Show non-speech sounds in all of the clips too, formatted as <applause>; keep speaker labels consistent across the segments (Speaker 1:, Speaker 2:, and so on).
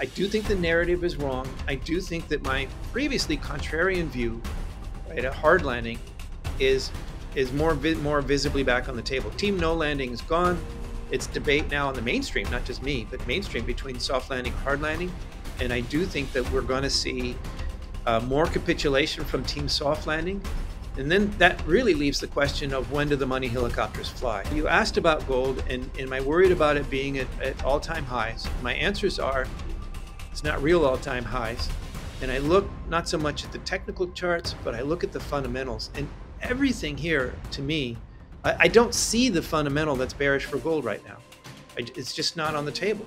Speaker 1: I do think the narrative is wrong. I do think that my previously contrarian view, right, a hard landing, is is more vi- more visibly back on the table. Team no landing is gone. It's debate now on the mainstream, not just me, but mainstream between soft landing, hard landing, and I do think that we're going to see uh, more capitulation from team soft landing. And then that really leaves the question of when do the money helicopters fly? You asked about gold, and, am I worried about it being at, at all time highs? My answers are it's not real all time highs. And I look not so much at the technical charts, but I look at the fundamentals. And everything here, to me, I, I don't see the fundamental that's bearish for gold right now. I, it's just not on the table.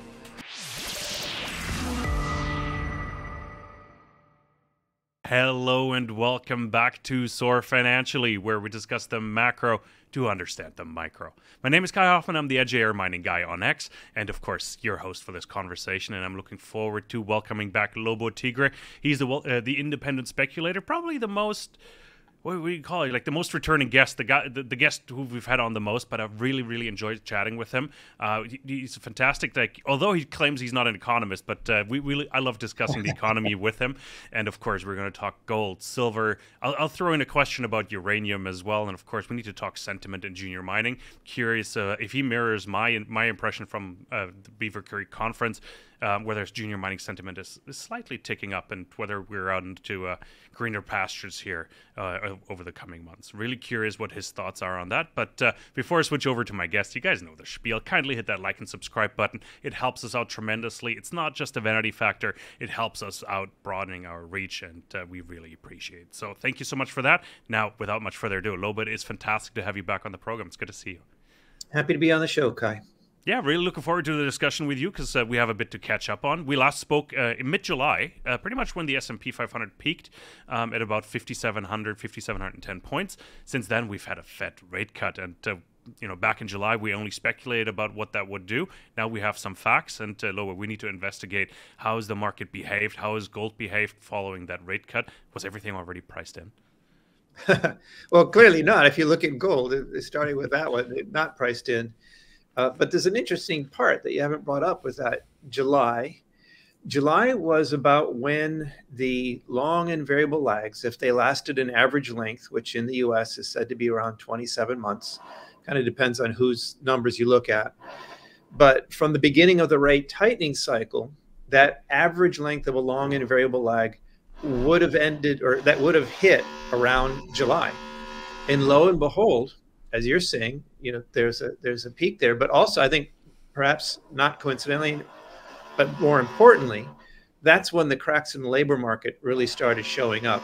Speaker 2: Hello and welcome back to Soar Financially, where we discuss the macro to understand the micro. My name is Kai Hoffmann. I'm the Edge Air Mining Guy on X, and of course, your host for this conversation. And I'm looking forward to welcoming back Lobo Tiggre. He's the uh, the independent speculator, probably the most what do you call it? Like the most returning guest, the guy, the, the, guest who we've had on the most. But I've really, really enjoyed chatting with him. Uh, he, he's fantastic. Like although he claims he's not an economist, but uh, we really, I love discussing the <laughs> economy with him. And of course, we're going to talk gold, silver. I'll, I'll, throw in a question about uranium as well. And of course, we need to talk sentiment in junior mining. Curious uh, if he mirrors my my impression from uh, the Beaver Creek conference um, whether junior mining sentiment is, is, slightly ticking up and whether we're on to uh, greener pastures here uh, over the coming months. Really curious what his thoughts are on that. But uh, before I switch over to my guest, you guys know the spiel. Kindly hit that like and subscribe button. It helps us out tremendously. It's not just a vanity factor, it helps us out broadening our reach, and uh, we really appreciate it. So thank you so much for that. Now, without much further ado, Lobo, it's fantastic to have you back on the program. It's good to see you.
Speaker 1: Happy to be on the show, Kai
Speaker 2: yeah, really looking forward to the discussion with you because uh, we have a bit to catch up on. We last spoke uh, in mid-July, uh, pretty much when the S&P 500 peaked um, at about 5,700, 5,710 points. Since then, we've had a Fed rate cut, and uh, you know, back in July, we only speculated about what that would do. Now we have some facts, and uh, Lower, we need to investigate how has the market behaved, how has gold behaved following that rate cut. Was everything already priced in? <laughs>
Speaker 1: well, clearly not. If you look at gold, starting with that one, not priced in. Uh, but there's an interesting part that you haven't brought up with that July. July was about when the long and variable lags, if they lasted an average length, which in the US is said to be around 27 months, kind of depends on whose numbers you look at. But from the beginning of the rate tightening cycle, that average length of a long and variable lag would have ended or that would have hit around July. And lo and behold, as you're saying, you know, there's a there's a peak there, but also I think perhaps not coincidentally, but more importantly, that's when the cracks in the labor market really started showing up.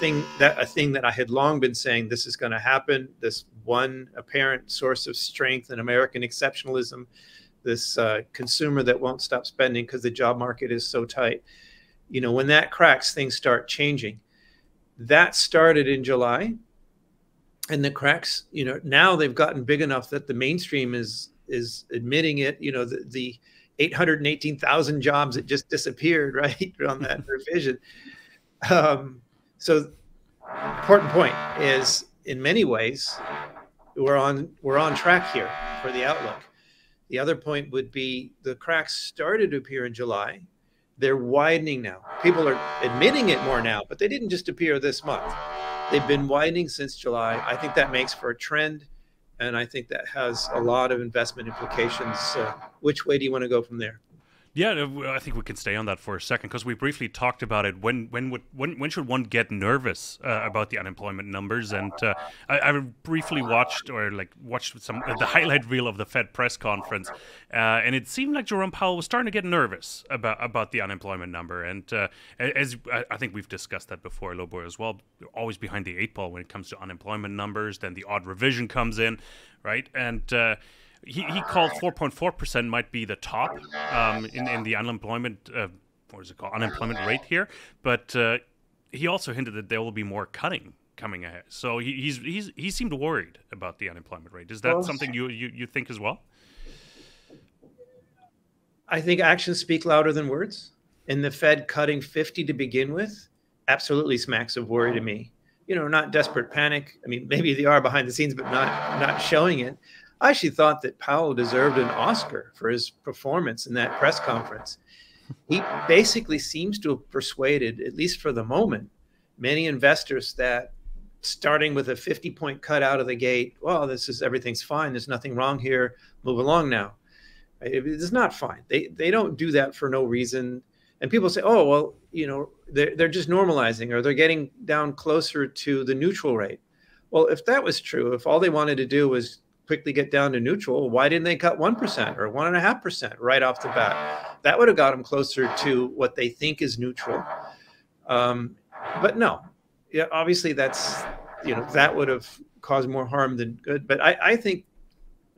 Speaker 1: Thing that a thing that I had long been saying this is going to happen. This one apparent source of strength in American exceptionalism, this uh, consumer that won't stop spending because the job market is so tight. You know, when that cracks, things start changing. That started in July and the cracks you know now they've gotten big enough that the mainstream is is admitting it you know the, the 818,000 jobs that just disappeared <laughs> right on that <laughs> revision. Um, so important point is in many ways we're on we're on track here for the outlook. The other point would be the cracks started to appear in july. They're widening now. People are admitting it more now but they didn't just appear this month They've been widening since July. I think that makes for a trend, and I think that has a lot of investment implications. Uh, which way do you want to go from there?
Speaker 2: Yeah, uh, I think we can stay on that for a second because we briefly talked about it. When when would when when should one get nervous uh, about the unemployment numbers? And uh, I, I, briefly watched or like watched some uh, the highlight reel of the Fed press conference, uh, and it seemed like Jerome Powell was starting to get nervous about about the unemployment number. And uh, as I think we've discussed that before, Lobo as well, always behind the eight ball when it comes to unemployment numbers. Then the odd revision comes in, right? And he, he called 4.4% might be the top um, in, in the unemployment, uh, what is it called, unemployment rate here. But uh, he also hinted that there will be more cutting coming ahead. So he, he's, he's, he seemed worried about the unemployment rate. Is that something you, you, you think as well?
Speaker 1: I think actions speak louder than words. And the Fed cutting 50 to begin with absolutely smacks of worry to me. You know, not desperate panic. I mean, maybe they are behind the scenes, but not not showing it. I actually thought that Powell deserved an Oscar for his performance in that press conference. he basically seems to have persuaded, at least for the moment, many investors that starting with a 50 point cut out of the gate, well, this is everything's fine. There's nothing wrong here. Move along now. It is not fine. They they don't do that for no reason. And people say, oh, well, you know, they're, they're just normalizing or they're getting down closer to the neutral rate. Well, if that was true, if all they wanted to do was quickly get down to neutral, why didn't they cut 1% or 1.5% right off the bat? That would have got them closer to what they think is neutral. Um, but no, yeah, obviously that's, you know, that would have caused more harm than good. But I, I think,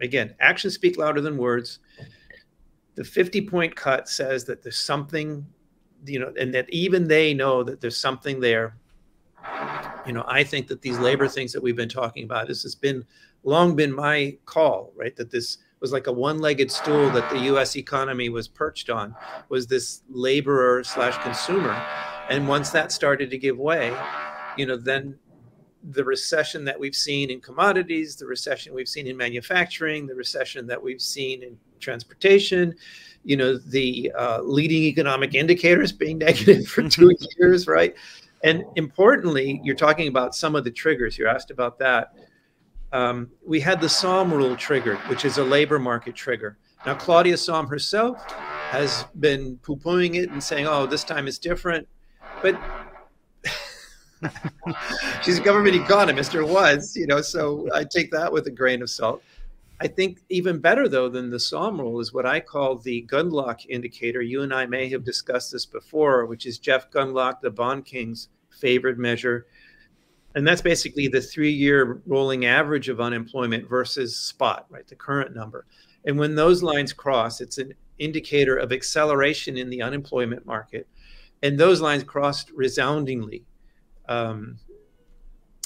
Speaker 1: again, actions speak louder than words. The 50 point cut says that there's something, you know, and that even they know that there's something there. You know, I think that these labor things that we've been talking about, this has been long been my call, right? That this was like a one-legged stool that the U.S. economy was perched on, was this laborer slash consumer, and once that started to give way, you know, then the recession that we've seen in commodities, the recession we've seen in manufacturing, the recession that we've seen in transportation, you know, the uh, leading economic indicators being <laughs> negative for two <laughs> years, right? And importantly, you're talking about some of the triggers. You asked about that um, we had the Sahm rule triggered, which is a labor market trigger. Now, Claudia Sahm herself has been poo pooing it and saying, oh, this time is different. But <laughs> she's a government economist or was, you know, so I take that with a grain of salt. I think even better, though, than the Sahm rule is what I call the Gundlach indicator. You and I may have discussed this before, which is Jeff Gundlach, the Bond King's favorite measure and that's basically the three-year rolling average of unemployment versus spot, right? The current number. And when those lines cross, it's an indicator of acceleration in the unemployment market. And those lines crossed resoundingly. Um,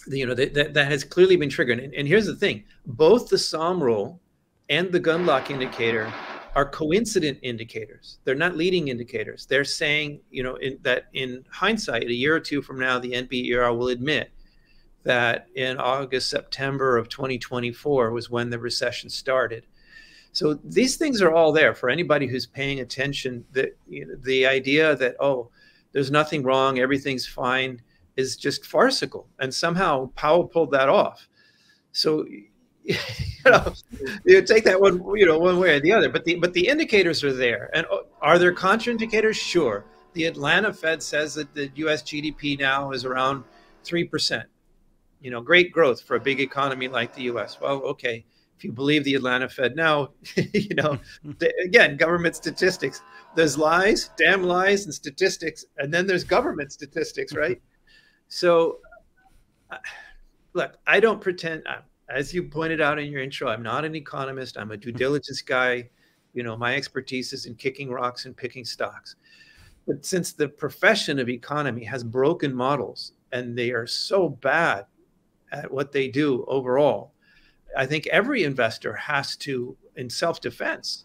Speaker 1: you know, that, that, that, has clearly been triggered. And, and here's the thing, both the Sahm rule and the Gundlach indicator are coincident indicators. They're not leading indicators. They're saying, you know, in, that in hindsight, a year or two from now, the NBER will admit that in August, September of 2024 was when the recession started. So these things are all there for anybody who's paying attention. That you know, the idea that oh, there's nothing wrong, everything's fine, is just farcical. And somehow Powell pulled that off. So <laughs> you know, <laughs> you take that one, you know, one way or the other. But the but the indicators are there. And oh, are there contraindicators? Sure. The Atlanta Fed says that the U.S. GDP now is around three percent you know, great growth for a big economy like the U.S. Well, okay, if you believe the Atlanta Fed now, <laughs> you know, again, government statistics. There's lies, damn lies, and statistics, and then there's government statistics, right? so, uh, look, I don't pretend. Uh, as you pointed out in your intro, I'm not an economist. I'm a due diligence guy. You know, my expertise is in kicking rocks and picking stocks. But since the profession of economy has broken models and they are so bad at what they do overall. I think every investor has to, in self defense,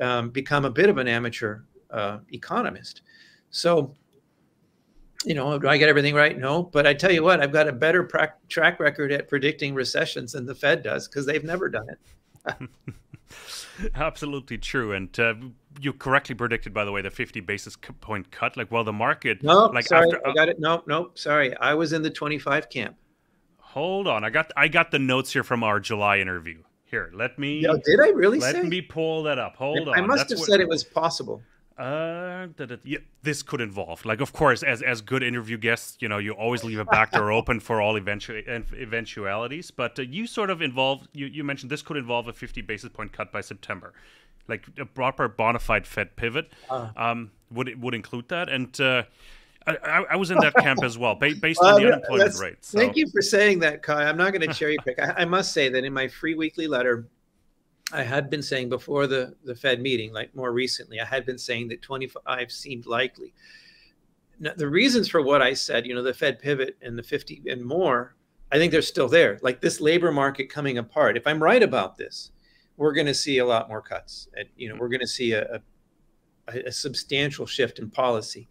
Speaker 1: um, become a bit of an amateur uh, economist. So, you know, do I get everything right? No. But I tell you what, I've got a better track record at predicting recessions than the Fed does because they've never done it. <laughs>
Speaker 2: Absolutely true. And uh, you correctly predicted, by the way, the 50 basis point cut. Like, well, the market.
Speaker 1: No,
Speaker 2: like
Speaker 1: sorry, after, uh, I got it. No, no, sorry. I was in the 25 camp.
Speaker 2: Hold on, I got I got the notes here from our July interview. Here, let me.
Speaker 1: Yo, did I really
Speaker 2: let
Speaker 1: say?
Speaker 2: me pull that up. Hold
Speaker 1: I
Speaker 2: on.
Speaker 1: I must That's have what, said it was possible.
Speaker 2: Uh, yeah, this could involve, like, of course, as as good interview guests, you know, you always leave a back door <laughs> open for all eventual eventualities. But uh, you sort of involved. You you mentioned this could involve a 50 basis point cut by September, like a proper bona fide Fed pivot. Uh, um, would would include that and. Uh, I, I, was in that camp as well, based on the unemployment rate.
Speaker 1: So. Thank you for saying that, Kai. I'm not going to cherry pick. I, I, must say that in my free weekly letter, I had been saying before the, the Fed meeting, like more recently, I had been saying that 25 seemed likely. Now, the reasons for what I said, you know, the Fed pivot and the 50 and more, I think they're still there. Like this labor market coming apart. If I'm right about this, we're going to see a lot more cuts. And, you know, we're going to see a, a, a substantial shift in policy.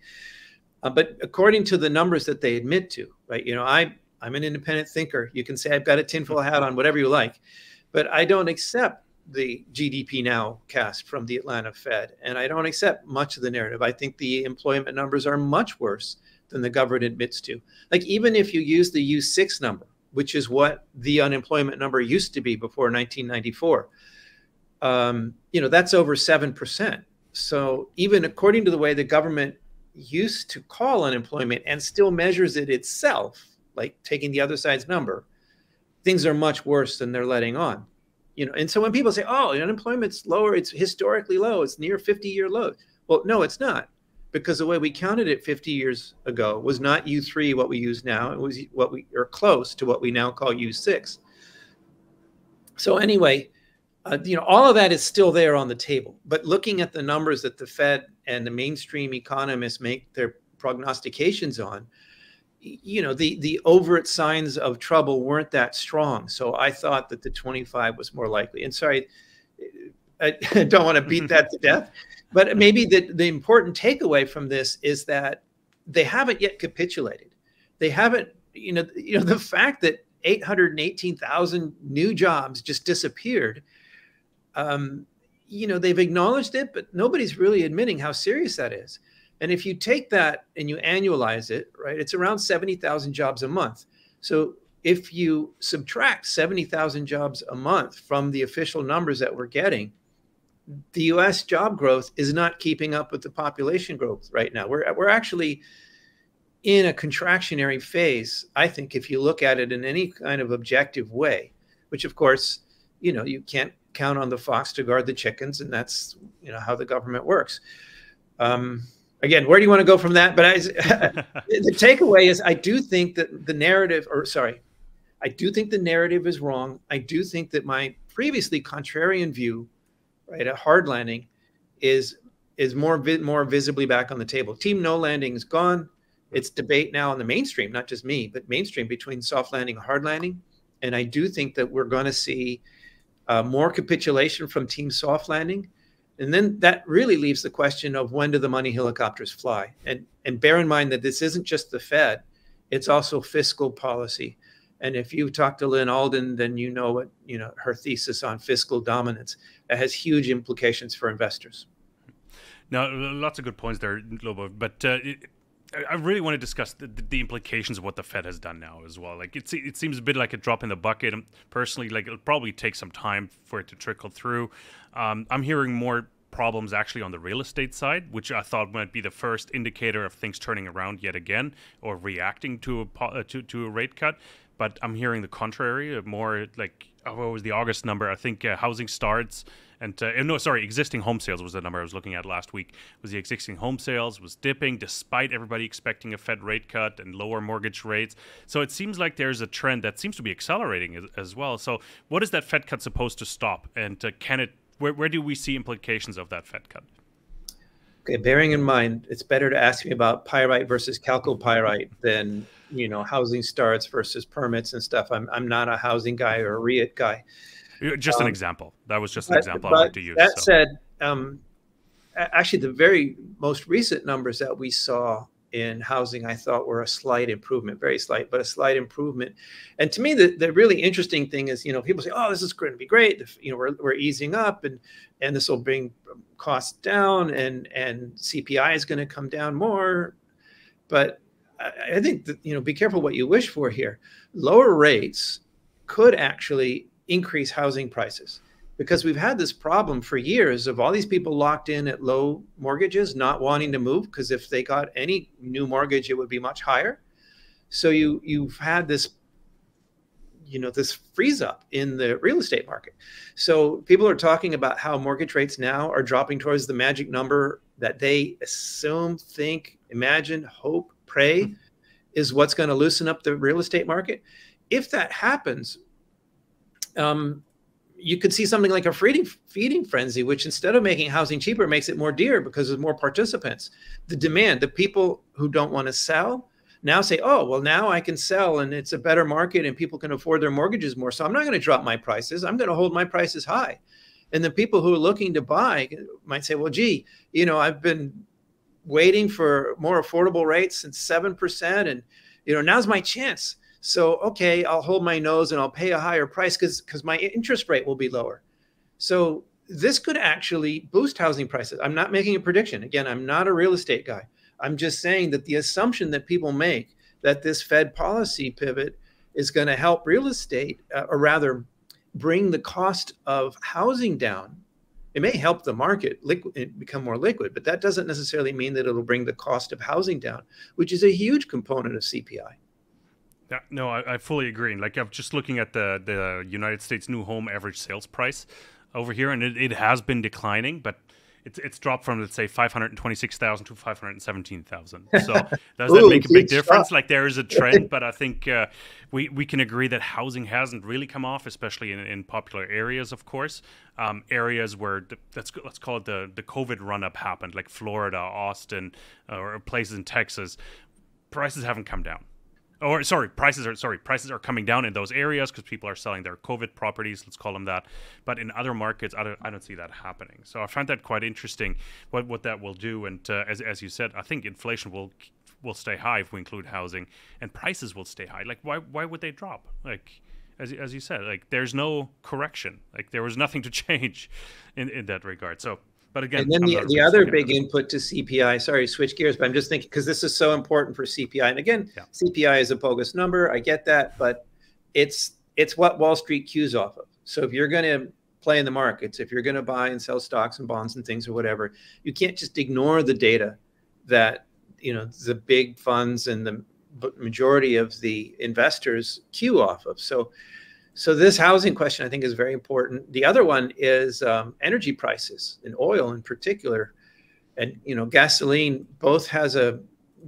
Speaker 1: Uh, but according to the numbers that they admit to, right? You know, I I'm an independent thinker. You can say I've got a tinfoil hat on, whatever you like, but I don't accept the GDP now cast from the Atlanta Fed, and I don't accept much of the narrative. I think the employment numbers are much worse than the government admits to. Like even if you use the U6 number, which is what the unemployment number used to be before 1994, um, you know that's over seven percent. So even according to the way the government used to call unemployment and still measures it itself, like taking the other side's number, things are much worse than they're letting on. You know, and so when people say, "Oh, unemployment's lower, it's historically low, it's near 50-year low," well, no, it's not, because the way we counted it 50 years ago was not U3 what we use now; it was what we are close to what we now call U6. So anyway, uh, you know, all of that is still there on the table. But looking at the numbers that the Fed and the mainstream economists make their prognostications on, you know the the overt signs of trouble weren't that strong. So i thought that the 25 was more likely. And sorry i <laughs> don't want to beat <laughs> that to death but maybe the, the important takeaway from this is that they haven't yet capitulated. They haven't you know you know the fact that 818,000 new jobs just disappeared um, you know they've acknowledged it but nobody's really admitting how serious that is and if you take that and you annualize it, right, it's around 70,000 jobs a month. So if you subtract 70,000 jobs a month from the official numbers that we're getting, the US job growth is not keeping up with the population growth right now. We're, we're actually in a contractionary phase, I think, if you look at it in any kind of objective way, which of course, you know, you can't count on the fox to guard the chickens, and that's, you know, how the government works. Um, again, where do you want to go from that? But I, <laughs> the takeaway is I do think that the narrative, or sorry, I do think the narrative is wrong. I do think that my previously contrarian view, right, a hard landing, is is more vi more visibly back on the table. Team no landing is gone. It's debate now on the mainstream, not just me, but mainstream between soft landing and hard landing. And I do think that we're going to see uh, more capitulation from team soft landing and then that really leaves the question of when do the money helicopters fly? And and bear in mind that this isn't just the Fed, it's also fiscal policy. And if you talk to Lyn Alden, then you know what you know her thesis on fiscal dominance. It has huge implications for investors.
Speaker 2: Now, lots of good points there, Lobo. But uh, I really want to discuss the, the, implications of what the Fed has done now as well. Like it, it seems a bit like a drop in the bucket. Personally, like it'll probably take some time for it to trickle through. Um, I'm hearing more problems actually on the real estate side, which I thought might be the first indicator of things turning around yet again or reacting to a uh, to, to a rate cut. But I'm hearing the contrary. More like oh, what was the August number? I think uh, housing starts and uh, no, sorry, existing home sales was the number I was looking at last week. Was the existing home sales was dipping despite everybody expecting a Fed rate cut and lower mortgage rates. So it seems like there's a trend that seems to be accelerating as, as well. So what is that Fed cut supposed to stop, and uh, can it where, where do we see implications of that Fed cut?
Speaker 1: Okay, bearing in mind, it's better to ask me about pyrite versus chalcopyrite than you know housing starts versus permits and stuff. I'm I'm not a housing guy or a REIT guy.
Speaker 2: Just an um, example. That was just an but, example
Speaker 1: but
Speaker 2: I like to use.
Speaker 1: That so. said, um, actually, the very most recent numbers that we saw in housing I thought were a slight improvement, very slight, but a slight improvement. And to me, the, the really interesting thing is, you know, people say, oh, this is going to be great. You know, we're, we're easing up and, and this will bring costs down and, and CPI is going to come down more. But I, think that, you know, be careful what you wish for here. Lower rates could actually increase housing prices because we've had this problem for years of all these people locked in at low mortgages, not wanting to move because if they got any new mortgage, it would be much higher. So you you've had this, you know, this freeze up in the real estate market. So people are talking about how mortgage rates now are dropping towards the magic number that they assume, think, imagine, hope, pray mm-hmm. is what's going to loosen up the real estate market. If that happens, um, you could see something like a feeding, feeding frenzy, which instead of making housing cheaper, makes it more dear because there's more participants. The demand, the people who don't want to sell now say, oh, well, now I can sell and it's a better market and people can afford their mortgages more. So I'm not going to drop my prices. I'm going to hold my prices high. And the people who are looking to buy might say, well, gee, you know, I've been waiting for more affordable rates since 7%. And, you know, now's my chance. So, okay, I'll hold my nose and I'll pay a higher price because because my interest rate will be lower. So this could actually boost housing prices. I'm not making a prediction. Again, I'm not a real estate guy. I'm just saying that the assumption that people make that this Fed policy pivot is going to help real estate, uh, or rather, bring the cost of housing down. It may help the market liquid, become more liquid, but that doesn't necessarily mean that it'll bring the cost of housing down, which is a huge component of CPI.
Speaker 2: Yeah, no, I, I fully agree. Like I'm just looking at the the United States new home average sales price over here, and it, it has been declining, but it's it's dropped from let's say 526,000 to 517,000. <laughs> So does Ooh, that make a big difference? Like there is a trend, <laughs> but I think uh, we we can agree that housing hasn't really come off, especially in, in popular areas, of course. Um, areas where the, let's let's call it the the COVID run up happened, like Florida, Austin, uh, or places in Texas. Prices haven't come down or sorry, prices are sorry, prices are coming down in those areas because people are selling their COVID properties. Let's call them that. But in other markets, I don't, I don't see that happening. So I find that quite interesting. What what that will do, and uh, as as you said, I think inflation will will stay high if we include housing, and prices will stay high. Like why why would they drop? Like as as you said, like there's no correction. Like there was nothing to <laughs> change in in that regard. So but again,
Speaker 1: and then the, the other big input to CPI, sorry, switch gears, but I'm just thinking because this is so important for CPI. And again, yeah. CPI is a bogus number. I get that, but it's it's what Wall Street cues off of. So if you're going to play in the markets, if you're going to buy and sell stocks and bonds and things or whatever, you can't just ignore the data that you know the big funds and the majority of the investors cue off of. So so this housing question, I think, is very important. The other one is um, energy prices and oil in particular, and you know, gasoline both has a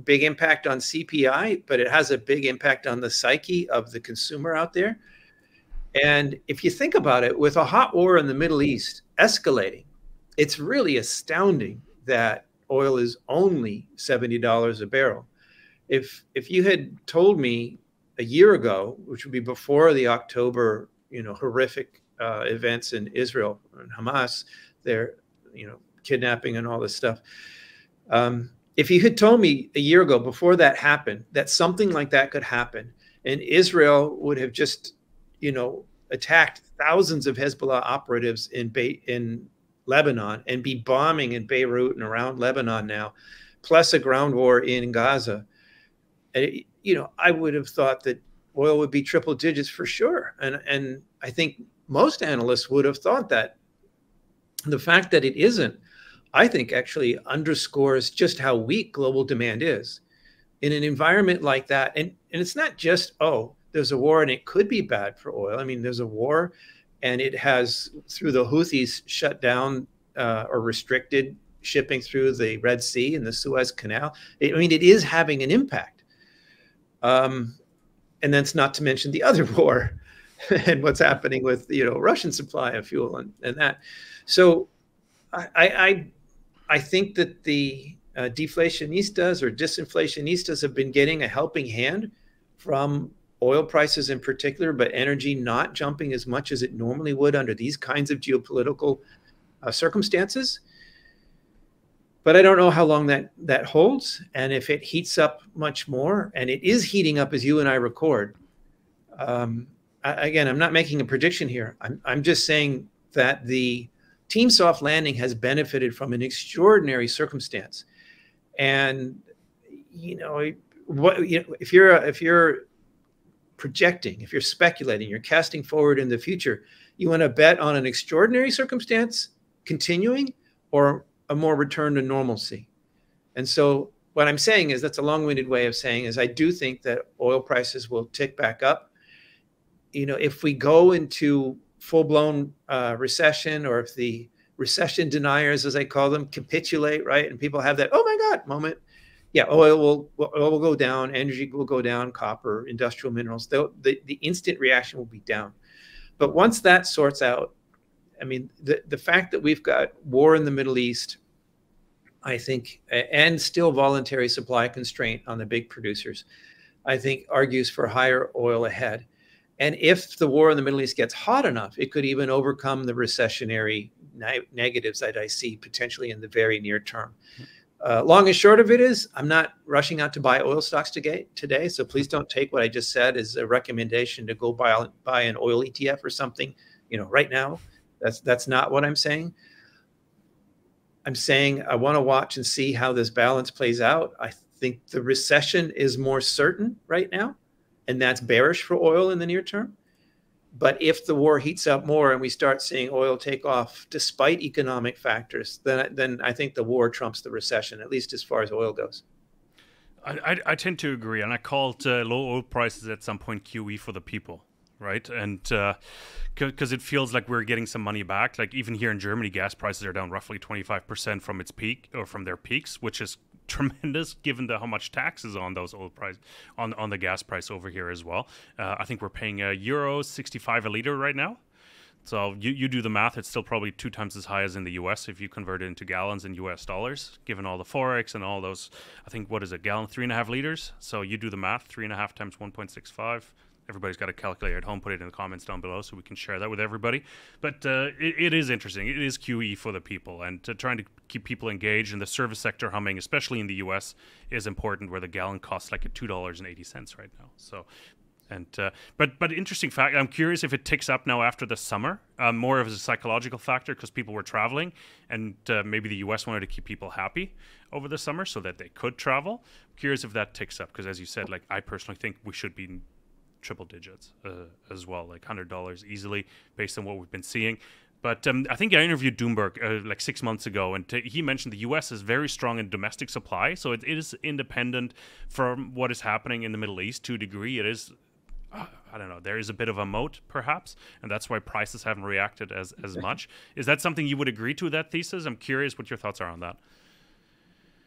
Speaker 1: big impact on CPI, but it has a big impact on the psyche of the consumer out there. And if you think about it, with a hot war in the Middle East escalating, it's really astounding that oil is only seventy dollars a barrel. If if you had told me a year ago, which would be before the October, you know, horrific uh, events in Israel and Hamas, their, you know, kidnapping and all this stuff. Um, if you had told me a year ago, before that happened, that something like that could happen, and Israel would have just, you know, attacked thousands of Hezbollah operatives in Be- in Lebanon and be bombing in Beirut and around Lebanon now, plus a ground war in Gaza. And you know, I would have thought that oil would be triple digits for sure. And and I think most analysts would have thought that. The fact that it isn't, I think actually underscores just how weak global demand is. In an environment like that, and, and it's not just, oh, there's a war and it could be bad for oil. I mean, there's a war and it has, through the Houthis, shut down uh, or restricted shipping through the Red Sea and the Suez Canal. I mean, it is having an impact. Um, and that's not to mention the other <laughs> war <laughs> and what's happening with you know Russian supply of fuel and, and that. So I, I I think that the uh, deflationistas or disinflationistas have been getting a helping hand from oil prices in particular, but energy not jumping as much as it normally would under these kinds of geopolitical uh, circumstances but I don't know how long that that holds, and if it heats up much more, and it is heating up as you and I record. Um, I, again, I'm not making a prediction here. I'm I'm just saying that the team soft landing has benefited from an extraordinary circumstance, and you know what you know, if you're if you're projecting, if you're speculating, you're casting forward in the future, you want to bet on an extraordinary circumstance continuing or a more return to normalcy. And so what I'm saying is that's a long-winded way of saying is I do think that oil prices will tick back up. You know, if we go into full-blown uh, recession or if the recession deniers, as I call them, capitulate, right? And people have that, oh my God, moment. Yeah, oil will, oil will go down, energy will go down, copper, industrial minerals, the, the, the instant reaction will be down. But once that sorts out, I mean, the, the fact that we've got war in the Middle East, I think, and still voluntary supply constraint on the big producers, I think argues for higher oil ahead. And if the war in the Middle East gets hot enough, it could even overcome the recessionary ne- negatives that I see potentially in the very near term. Uh, long and short of it is, I'm not rushing out to buy oil stocks today. Today, so please don't take what I just said as a recommendation to go buy buy an oil ETF or something, you know, right now That's that's not what I'm saying. I'm saying I want to watch and see how this balance plays out. I think the recession is more certain right now, and that's bearish for oil in the near term. But if the war heats up more and we start seeing oil take off despite economic factors, then then I think the war trumps the recession, at least as far as oil goes.
Speaker 2: I, I, I tend to agree, and I called uh, low oil prices at some point QE for the people right? And because uh, it feels like we're getting some money back. Like even here in Germany, gas prices are down roughly 25% from its peak or from their peaks, which is <laughs> tremendous given the how much taxes on those oil price on on the gas price over here as well. Uh, I think we're paying a euro 65 a liter right now. So you, you do the math, it's still probably two times as high as in the US if you convert it into gallons in US dollars, given all the Forex and all those. I think, what is a gallon, three and a half liters? So you do the math, three and a half times 1.65 everybody's got a calculator at home. Put it in the comments down below so we can share that with everybody. But uh, it, it is interesting. It is QE for the people, and trying to keep people engaged and the service sector humming, especially in the U.S., is important. Where the gallon costs like two dollars and eighty cents right now. So. And uh, but but interesting fact. I'm curious if it ticks up now after the summer, uh, more of a psychological factor because people were traveling, and uh, maybe the U.S. wanted to keep people happy over the summer so that they could travel. I'm curious if that ticks up because, as you said, like I personally think we should be triple digits uh, as well, like hundred dollars easily, based on what we've been seeing. But um, I think I interviewed Doomberg uh, like six months ago, and t- he mentioned the U.S. is very strong in domestic supply, so it, it is independent from what is happening in the Middle East to a degree. It is, uh, I don't know, there is a bit of a moat perhaps, and that's why prices haven't reacted as as much. Is that something you would agree to that thesis? I'm curious what your thoughts are on that.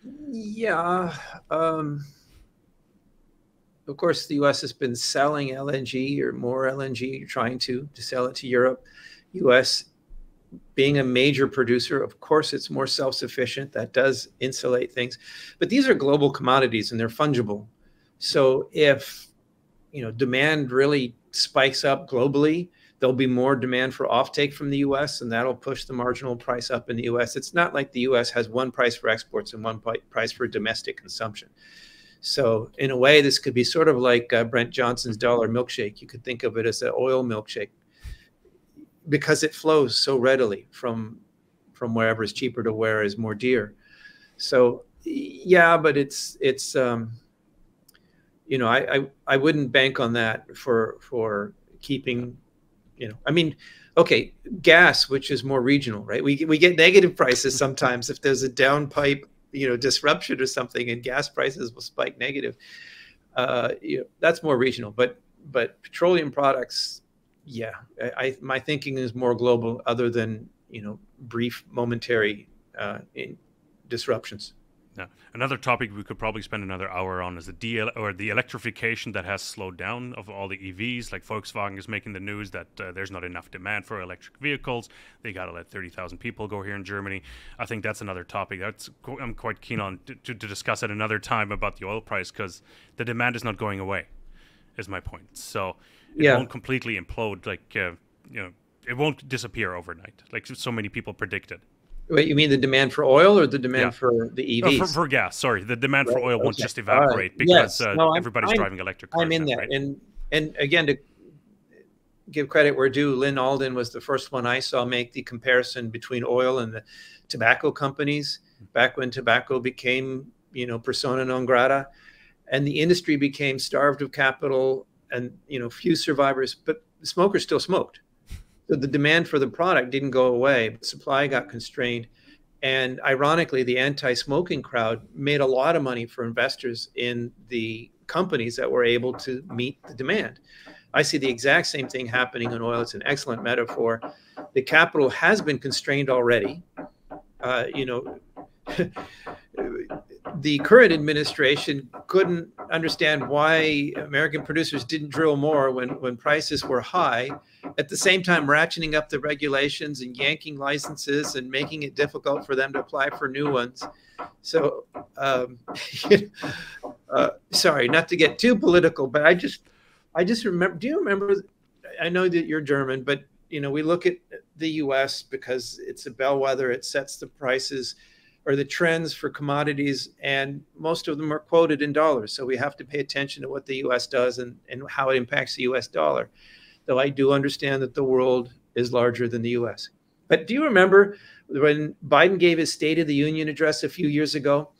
Speaker 1: Yeah. Um of course, the U.S. has been selling LNG or more LNG, trying to to sell it to Europe. U.S. being a major producer, of course, it's more self-sufficient. That does insulate things, but these are global commodities and they're fungible. So if you know demand really spikes up globally, there'll be more demand for offtake from the U.S. and that'll push the marginal price up in the U.S. It's not like the U.S. has one price for exports and one price for domestic consumption. So in a way, this could be sort of like uh, Brent Johnson's dollar milkshake. You could think of it as an oil milkshake because it flows so readily from from wherever is cheaper to where is more dear. So yeah, but it's it's um, you know I, I I wouldn't bank on that for for keeping you know I mean okay gas which is more regional right we we get negative prices sometimes if there's a downpipe you know disruption or something and gas prices will spike negative uh, you know, that's more regional. But but petroleum products yeah I, I, my thinking is more global other than you know brief momentary uh, disruptions
Speaker 2: yeah. Another topic we could probably spend another hour on is the DL or the electrification that has slowed down of all the EVs. Like Volkswagen is making the news that uh, there's not enough demand for electric vehicles. They got to let 30,000 people go here in Germany. I think that's another topic that's I'm quite keen on to, to, to discuss at another time about the oil price because the demand is not going away. Is my point. So it yeah. won't completely implode. Like uh, you know, it won't disappear overnight, like so many people predicted.
Speaker 1: Wait, you mean the demand for oil or the demand yeah. for the EVs?
Speaker 2: Oh, for, for, gas, sorry. The demand right. for oil won't just evaporate right. because yes. uh, no, everybody's I'm, driving electric cars.
Speaker 1: I'm in
Speaker 2: that.
Speaker 1: Right? And and again to give credit where due, Lyn Alden was the first one I saw make the comparison between oil and the tobacco companies back when tobacco became, you know, persona non grata and the industry became starved of capital and, you know, few survivors, but smokers still smoked so the demand for the product didn't go away, but supply got constrained. And ironically, the anti smoking crowd made a lot of money for investors in the companies that were able to meet the demand. I see the exact same thing happening in oil. It's an excellent metaphor. The capital has been constrained already. Uh, you know, <laughs> the current administration couldn't understand why American producers didn't drill more when, when prices were high, at the same time ratcheting up the regulations and yanking licenses and making it difficult for them to apply for new ones. So, um, <laughs> uh, sorry, not to get too political, but I just, I just remember. Do you remember? I know that you're German, but you know we look at the U.S. because it's a bellwether. It sets the prices or the trends for commodities, and most of them are quoted in dollars. So we have to pay attention to what the US does and, and how it impacts the US dollar. Though I do understand that the world is larger than the US. But do you remember when Biden gave his State of the Union address a few years ago,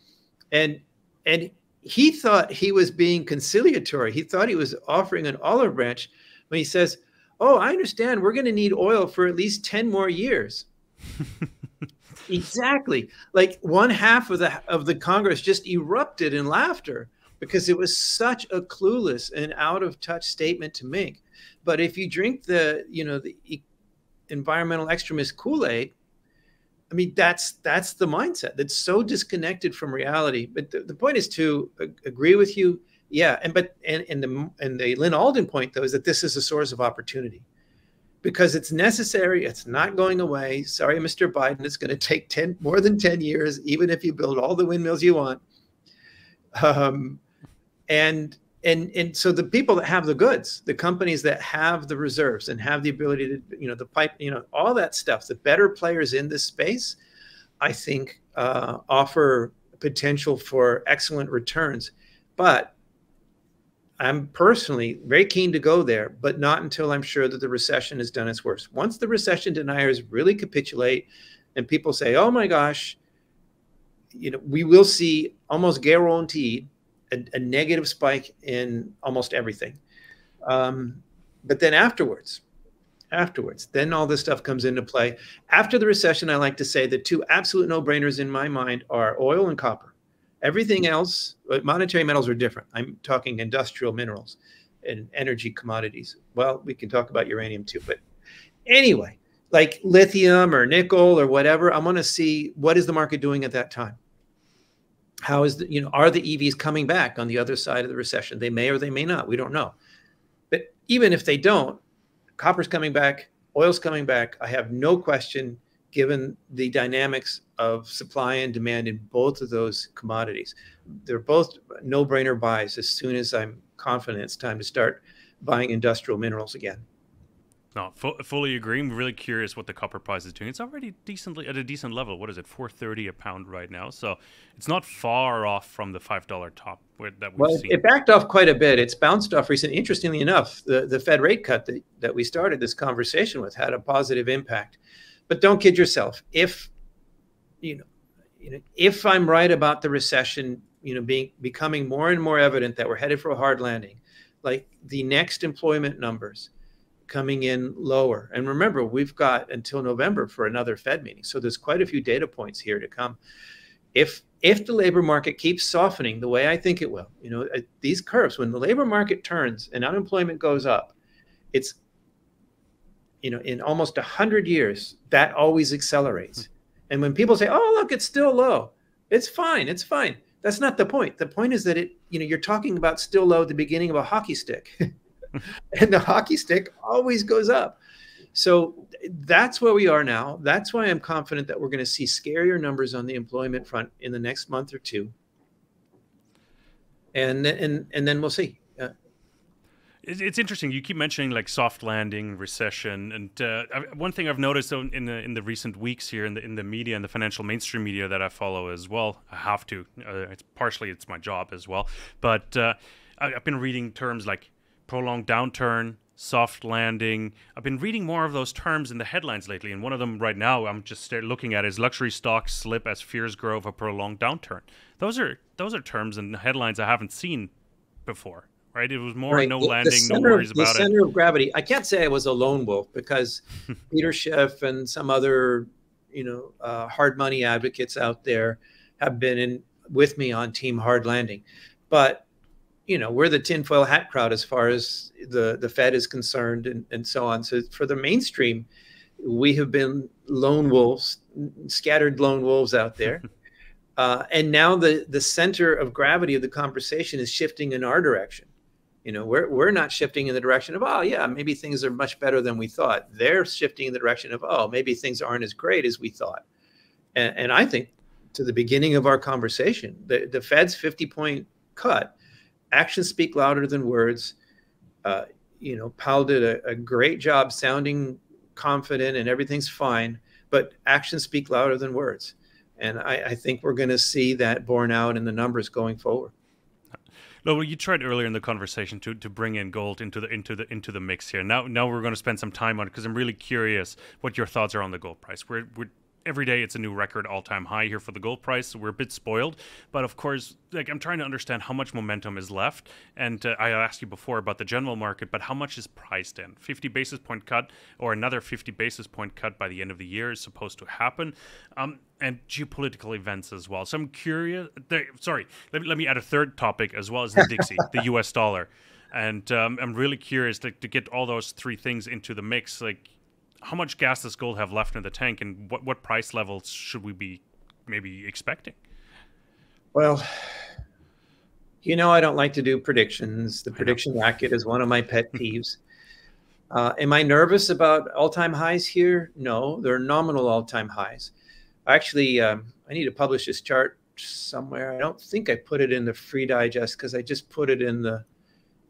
Speaker 1: and and he thought he was being conciliatory. He thought he was offering an olive branch when he says, "Oh, I understand. We're going to need oil for at least ten more years." <laughs> exactly. Like one half of the of the Congress just erupted in laughter because it was such a clueless and out of touch statement to make. But if you drink the, you know, the environmental extremist Kool-Aid, I mean, that's that's the mindset that's so disconnected from reality. But the, the point is to agree with you, yeah. And but and and the and the Lyn Alden point though is that this is a source of opportunity because it's necessary. It's not going away. Sorry, Mr. Biden. It's going to take ten more than ten years, even if you build all the windmills you want. Um, and and and so the people that have the goods the companies that have the reserves and have the ability to you know the pipe you know all that stuff the better players in this space i think uh, offer potential for excellent returns but i'm personally very keen to go there but not until i'm sure that the recession has done its worst once the recession deniers really capitulate and people say oh my gosh you know we will see almost guaranteed a, a negative spike in almost everything. Um, but then afterwards, afterwards, then all this stuff comes into play. After the recession, I like to say the two absolute no-brainers in my mind are oil and copper. Everything else, uh, monetary metals are different. I'm talking industrial minerals and energy commodities. Well, we can talk about uranium too, but anyway, like lithium or nickel or whatever, I want to see what is the market doing at that time how is the, you know, are the EVs coming back on the other side of the recession? They may or they may not. We don't know. But even if they don't, copper's coming back, oil's coming back. I have no question, given the dynamics of supply and demand in both of those commodities. They're both no brainer buys as soon as I'm confident it's time to start buying industrial minerals again.
Speaker 2: No, fully agree. I'm really curious what the copper price is doing. It's already decently at a decent level. What is it, four thirty a pound right now? So it's not far off from the five dollar top that we've
Speaker 1: well,
Speaker 2: seen.
Speaker 1: it backed off quite a bit. It's bounced off recently. Interestingly enough, the the Fed rate cut that, that we started this conversation with had a positive impact. But don't kid yourself. If you know, you know, if I'm right about the recession, you know, being becoming more and more evident that we're headed for a hard landing, like the next employment numbers coming in lower. And remember, we've got until November for another Fed meeting. So there's quite a few data points here to come. If if the labor market keeps softening the way I think it will, you know, uh, these curves, when the labor market turns and unemployment goes up, it's you know, in almost a hundred years, that always accelerates. And when people say, "Oh, look, it's still low," it's fine. It's fine. That's not the point. The point is that it, you know, you're talking about still low at the beginning of a hockey stick. <laughs> and the hockey stick always goes up. So that's where we are now. That's why I'm confident that we're going to see scarier numbers on the employment front in the next month or two. And and and then we'll see.
Speaker 2: It's interesting. You keep mentioning like soft landing, recession, and uh, one thing I've noticed in the in the recent weeks here in the in the media and the financial mainstream media that I follow as well. I have to. Uh, it's partially it's my job as well, but uh, I've been reading terms like prolonged downturn, soft landing. I've been reading more of those terms in the headlines lately, and one of them right now I'm just looking at is luxury stocks slip as fears grow of a prolonged downturn. Those are those are terms and headlines I haven't seen before. Right? It was more right. no landing, center, no worries about
Speaker 1: it. The center of gravity. I can't say I was a lone wolf because <laughs> Peter Schiff and some other, you know, uh, hard money advocates out there have been in with me on Team Hard Landing, but you know we're the tinfoil hat crowd as far as the the Fed is concerned, and, and so on. So for the mainstream, we have been lone wolves, scattered lone wolves out there. <laughs> Uh, and now the the center of gravity of the conversation is shifting in our direction. You know, we're we're not shifting in the direction of oh yeah maybe things are much better than we thought. They're shifting in the direction of oh maybe things aren't as great as we thought. And, and I think to the beginning of our conversation, the the Fed's fifty point cut actions speak louder than words. Uh, you know, Powell did a, a, great job sounding confident and everything's fine, but actions speak louder than words. And I, I think we're going to see that borne out in the numbers going forward.
Speaker 2: No, well, you tried earlier in the conversation to, to bring in gold into the into the into the mix here. Now now we're going to spend some time on it because I'm really curious what your thoughts are on the gold price. We're we're every day it's a new record all-time high here for the gold price. So we're a bit spoiled but of course like i'm trying to understand how much momentum is left. And uh, i asked you before about the general market but how much is priced in? 50 basis point cut or another 50 basis point cut by the end of the year is supposed to happen. Um, and geopolitical events as well. So i'm curious sorry let me, let me add a third topic as well as the dixie <laughs> the us dollar. And um, i'm really curious to, to get all those three things into the mix like how much gas does gold have left in the tank, and what what price levels should we be maybe expecting?
Speaker 1: Well, you know, I don't like to do predictions. The prediction racket is one of my pet <laughs> peeves. Uh, am I nervous about all-time highs here? No, they're nominal all-time highs. Actually, um, I need to publish this chart somewhere. I don't think I put it in the free digest because I just put it in the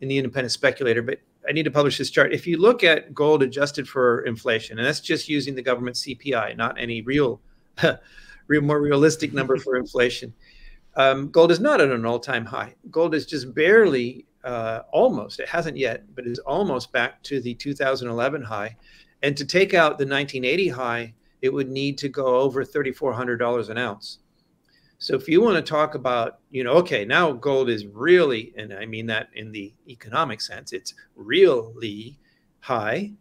Speaker 1: in the independent speculator. But I need to publish this chart. If you look at gold adjusted for inflation, and that's just using the government CPI, not any real, <laughs> real more realistic number for <laughs> inflation, um, gold is not at an all-time high. Gold is just barely, uh, almost. It hasn't yet, but is almost back to the 2011 high. And to take out the 1980 high, it would need to go over $3,400 an ounce. So if you want to talk about, you know, okay, now gold is really, and I mean that in the economic sense, it's really high,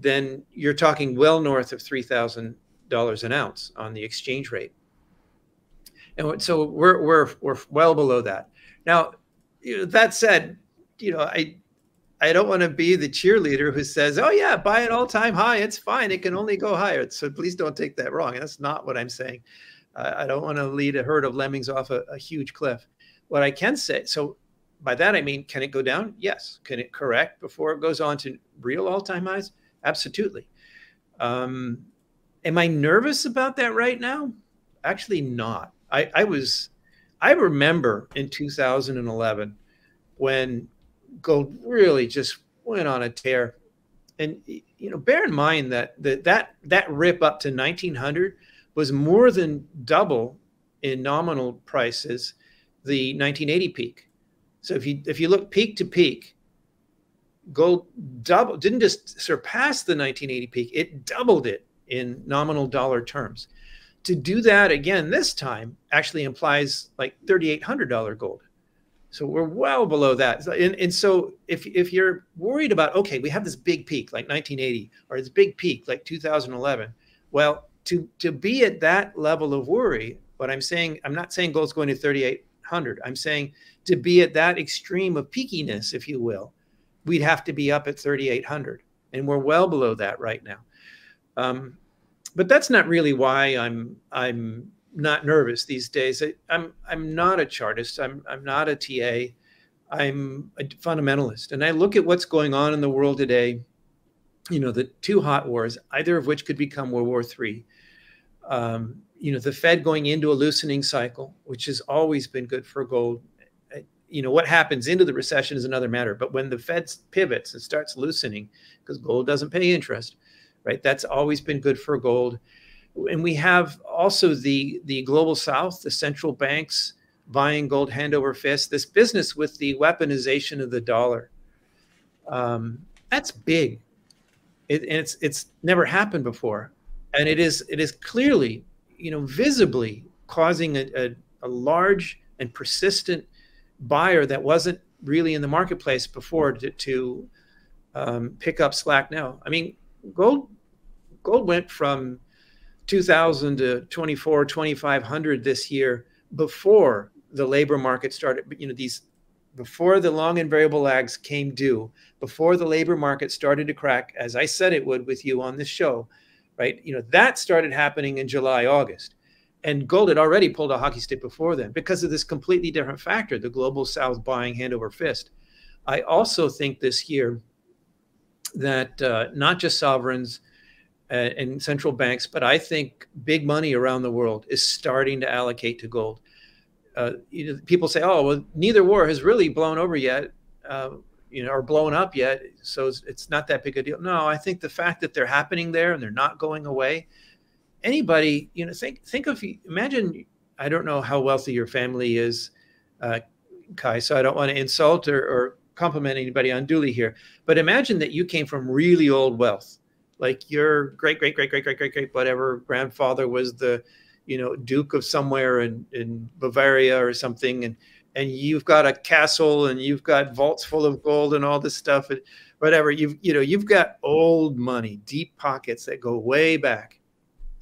Speaker 1: then you're talking well north of three thousand dollars an ounce on the exchange rate. And so we're we're we're well below that. Now, you know, that said, you know, I I don't want to be the cheerleader who says, "Oh yeah, buy an all-time high. It's fine. It can only go higher." So please don't take that wrong. And That's not what I'm saying. I, I don't want to lead a herd of lemmings off a, a huge cliff. What I can say, so by that I mean, can it go down? Yes. Can it correct before it goes on to real all-time highs? Absolutely. Um, am I nervous about that right now? Actually, not. I, I was. I remember in 2011 when gold really just went on a tear, and you know, bear in mind that that that that rip up to 1900 was more than double in nominal prices the 1980 peak. So if you if you look peak to peak, gold double didn't just surpass the 1980 peak, it doubled it in nominal dollar terms. To do that again this time actually implies like $3,800 gold. So we're well below that. And, and so if, if you're worried about, okay, we have this big peak like 1980 or this big peak like 2011, well, to to be at that level of worry what i'm saying i'm not saying gold's going to 3800 i'm saying to be at that extreme of peakiness if you will we'd have to be up at 3800 and we're well below that right now. Um, but that's not really why i'm i'm not nervous these days. I, i'm i'm not a chartist. I'm i'm not a ta i'm a fundamentalist. And i look at what's going on in the world today you know the two hot wars either of which could become world war three um, you know, the Fed going into a loosening cycle, which has always been good for gold. Uh, you know, what happens into the recession is another matter. But when the Fed pivots and starts loosening, because gold doesn't pay interest, right? That's always been good for gold. And we have also the the global South, the central banks buying gold hand over fist. This business with the weaponization of the dollar, um, that's big. It, and it's it's never happened before and it is it is clearly you know visibly causing a, a, a, large and persistent buyer that wasn't really in the marketplace before to, to um, pick up slack now. I mean gold gold went from 2000 to 24 2500 this year before the labor market started you know these before the long and variable lags came due before the labor market started to crack as i said it would with you on this show right? You know, that started happening in July, August. And gold had already pulled a hockey stick before then because of this completely different factor, the global south buying hand over fist. I also think this year that uh, not just sovereigns uh, and central banks, but I think big money around the world is starting to allocate to gold. Uh, you know, people say, "Oh, well, neither war has really blown over yet." Uh, you know, are blown up yet. So it's, it's not that big a deal. No, I think the fact that they're happening there and they're not going away. Anybody, you know, think think of imagine. I don't know how wealthy your family is. Uh, Kai, so I don't want to insult or, or compliment anybody unduly here. But imagine that you came from really old wealth, like your great, great, great, great, great, great, great, whatever grandfather was the, you know, Duke of somewhere in, in Bavaria or something. And, and you've got a castle and you've got vaults full of gold and all this stuff and whatever you've, you know, you've got old money, deep pockets that go way back.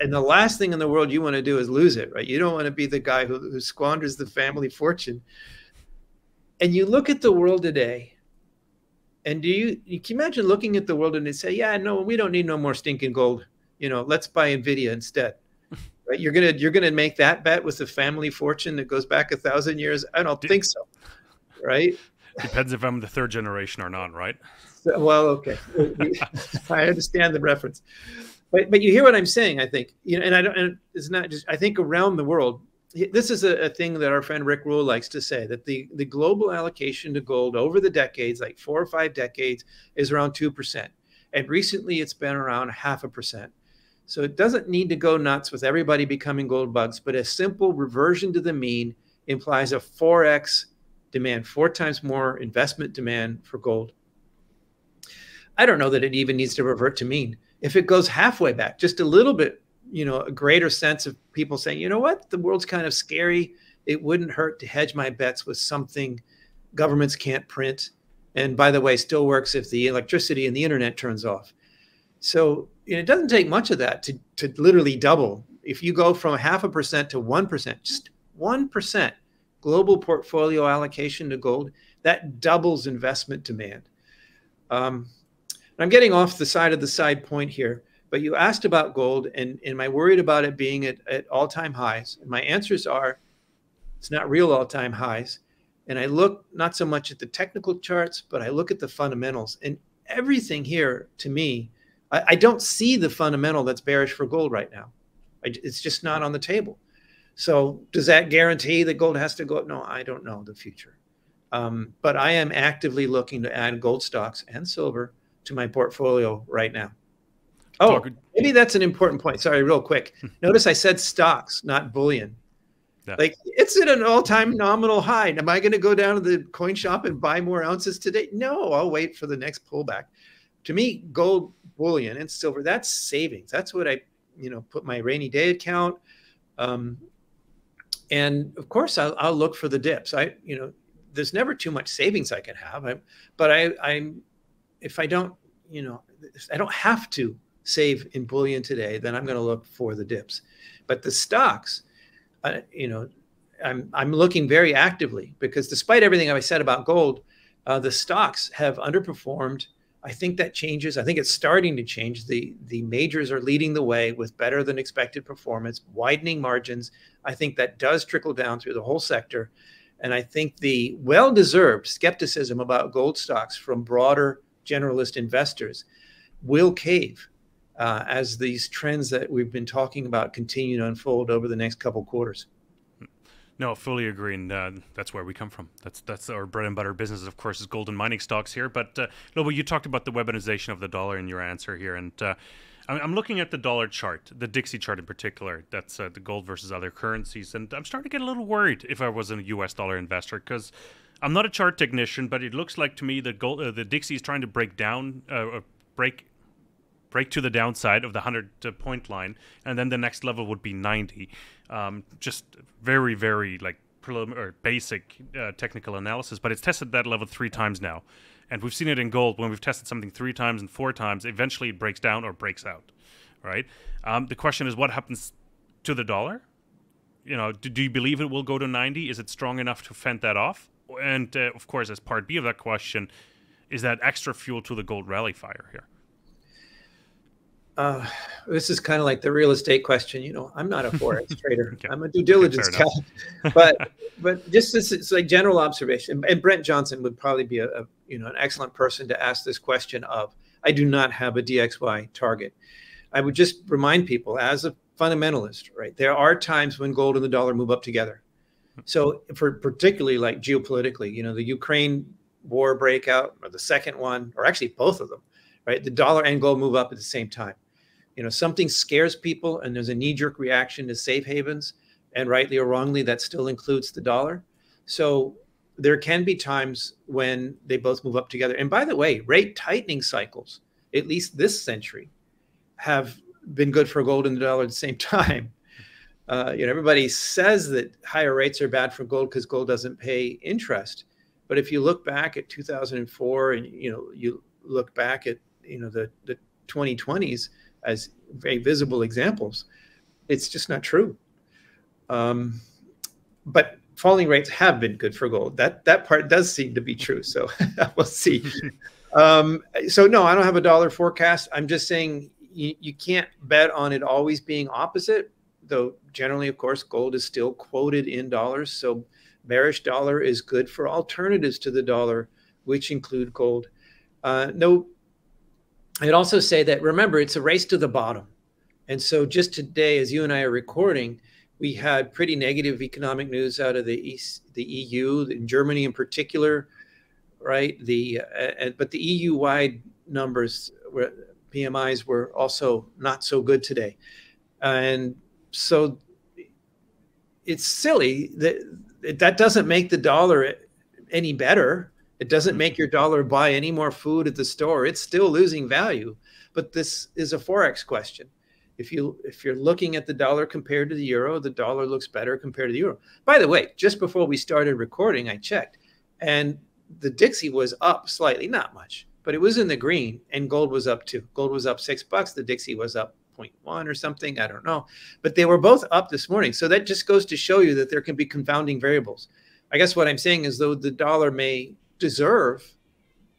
Speaker 1: And the last thing in the world you want to do is lose it, right? You don't want to be the guy who, who squanders the family fortune and you look at the world today and do you you can imagine looking at the world and they say yeah no we don't need no more stinking gold you know let's buy nvidia instead right? You're gonna you're gonna make that bet with a family fortune that goes back a thousand years? I don't think so right?
Speaker 2: Depends if i'm the third generation or not right?
Speaker 1: So, well okay. I understand the reference. But but you hear what i'm saying i think. You know and i don't and it's not just i think around the world this is a, a, thing that our friend Rick Rule likes to say that the, the global allocation to gold over the decades, like four or five decades, is around 2%. And recently it's been around half a percent. So it doesn't need to go nuts with everybody becoming gold bugs, but a simple reversion to the mean implies a 4x demand, four times more investment demand for gold. I don't know that it even needs to revert to mean. If it goes halfway back, just a little bit you know a greater sense of people saying you know what the world's kind of scary it wouldn't hurt to hedge my bets with something governments can't print and by the way still works if the electricity and the internet turns off so it doesn't take much of that to, to literally double if you go from half a percent to 1% just 1% global portfolio allocation to gold that doubles investment demand um, i'm getting off the side of the side point here but you asked about gold, and, and am I worried about it being at, at all time highs? And my answers are it's not real all time highs. And I look not so much at the technical charts, but I look at the fundamentals. And everything here to me, I, I don't see the fundamental that's bearish for gold right now. I, it's just not on the table. So does that guarantee that gold has to go up? No, I don't know the future. Um, but I am actively looking to add gold stocks and silver to my portfolio right now. Oh, maybe that's an important point. Sorry, real quick. Notice I said stocks, not bullion. Yeah. Like it's at an all-time nominal high. Am I going to go down to the coin shop and buy more ounces today? No, I'll wait for the next pullback. To me, gold, bullion, and silver, that's savings. That's what I, you know, put my rainy day account. Um, and of course, I'll, I'll look for the dips. I, you know, there's never too much savings I can have. I, but I, I'm, if I don't, you know, I don't have to save in bullion today, then I'm going to look for the dips. But the stocks, uh, you know, I'm I'm looking very actively because despite everything I said about gold, uh, the stocks have underperformed. I think that changes. I think it's starting to change. The the majors are leading the way with better than expected performance, widening margins. I think that does trickle down through the whole sector. And I think the well-deserved skepticism about gold stocks from broader generalist investors will cave uh, as these trends that we've been talking about continue to unfold over the next couple quarters.
Speaker 2: No, fully agree, and uh, that's where we come from. That's that's our bread and butter business, of course, is gold and mining stocks here. But uh, Lobo, you talked about the weaponization of the dollar in your answer here, and uh, I'm looking at the dollar chart, the Dixie chart in particular. That's uh, the gold versus other currencies, and I'm starting to get a little worried if I was a U.S. dollar investor because I'm not a chart technician, but it looks like to me that gold, uh, the Dixie is trying to break down, uh, break break to the downside of the 100 point line, and then the next level would be 90. Um, just very, very like prelim- or basic uh, technical analysis, but it's tested that level three times now. And we've seen it in gold when we've tested something three times and four times, eventually it breaks down or breaks out, right? Um, the question is what happens to the dollar? You know, do, do, you believe it will go to 90? Is it strong enough to fend that off? And uh, of course, as part B of that question, is that extra fuel to the gold rally fire here?
Speaker 1: Uh, this is kind of like the real estate question. You know, I'm not a forex <laughs> trader. okay. I'm a due diligence guy. but <laughs> but just this it's like general observation. And Brent Johnson would probably be a, a, you know an excellent person to ask this question of. I do not have a DXY target. I would just remind people as a fundamentalist, right? There are times when gold and the dollar move up together. So for particularly like geopolitically, you know, the Ukraine war breakout or the second one, or actually both of them, right? The dollar and gold move up at the same time you know something scares people and there's a knee-jerk reaction to safe havens and rightly or wrongly that still includes the dollar so there can be times when they both move up together. And by the way, rate tightening cycles, at least this century, have been good for gold and the dollar at the same <laughs> time. Uh, you know, everybody says that higher rates are bad for gold because gold doesn't pay interest. But if you look back at 2004 and you know you look back at you know the the 2020s as very visible examples, it's just not true. Um, but falling rates have been good for gold. That that part does seem to be true. So <laughs> we'll see. <laughs> um, so no, I don't have a dollar forecast. I'm just saying you, you can't bet on it always being opposite. Though generally, of course, gold is still quoted in dollars. So bearish dollar is good for alternatives to the dollar, which include gold. Uh, no, I'd also say that remember it's a race to the bottom. And so just today, as you and I are recording, we had pretty negative economic news out of the East, the EU, in Germany in particular, right? The uh, but the EU-wide numbers, were, PMIs, were also not so good today, and so it's silly that that doesn't make the dollar any better. It doesn't mm. make your dollar buy any more food at the store. It's still losing value. But this is a forex question if you if you're looking at the dollar compared to the euro, the dollar looks better compared to the euro. By the way, just before we started recording, I checked, and the Dixie was up slightly, not much, but it was in the green, and gold was up too. Gold was up six bucks. The Dixie was up 0.1 or something. I don't know, but they were both up this morning. So that just goes to show you that there can be confounding variables. I guess what I'm saying is, though the dollar may deserve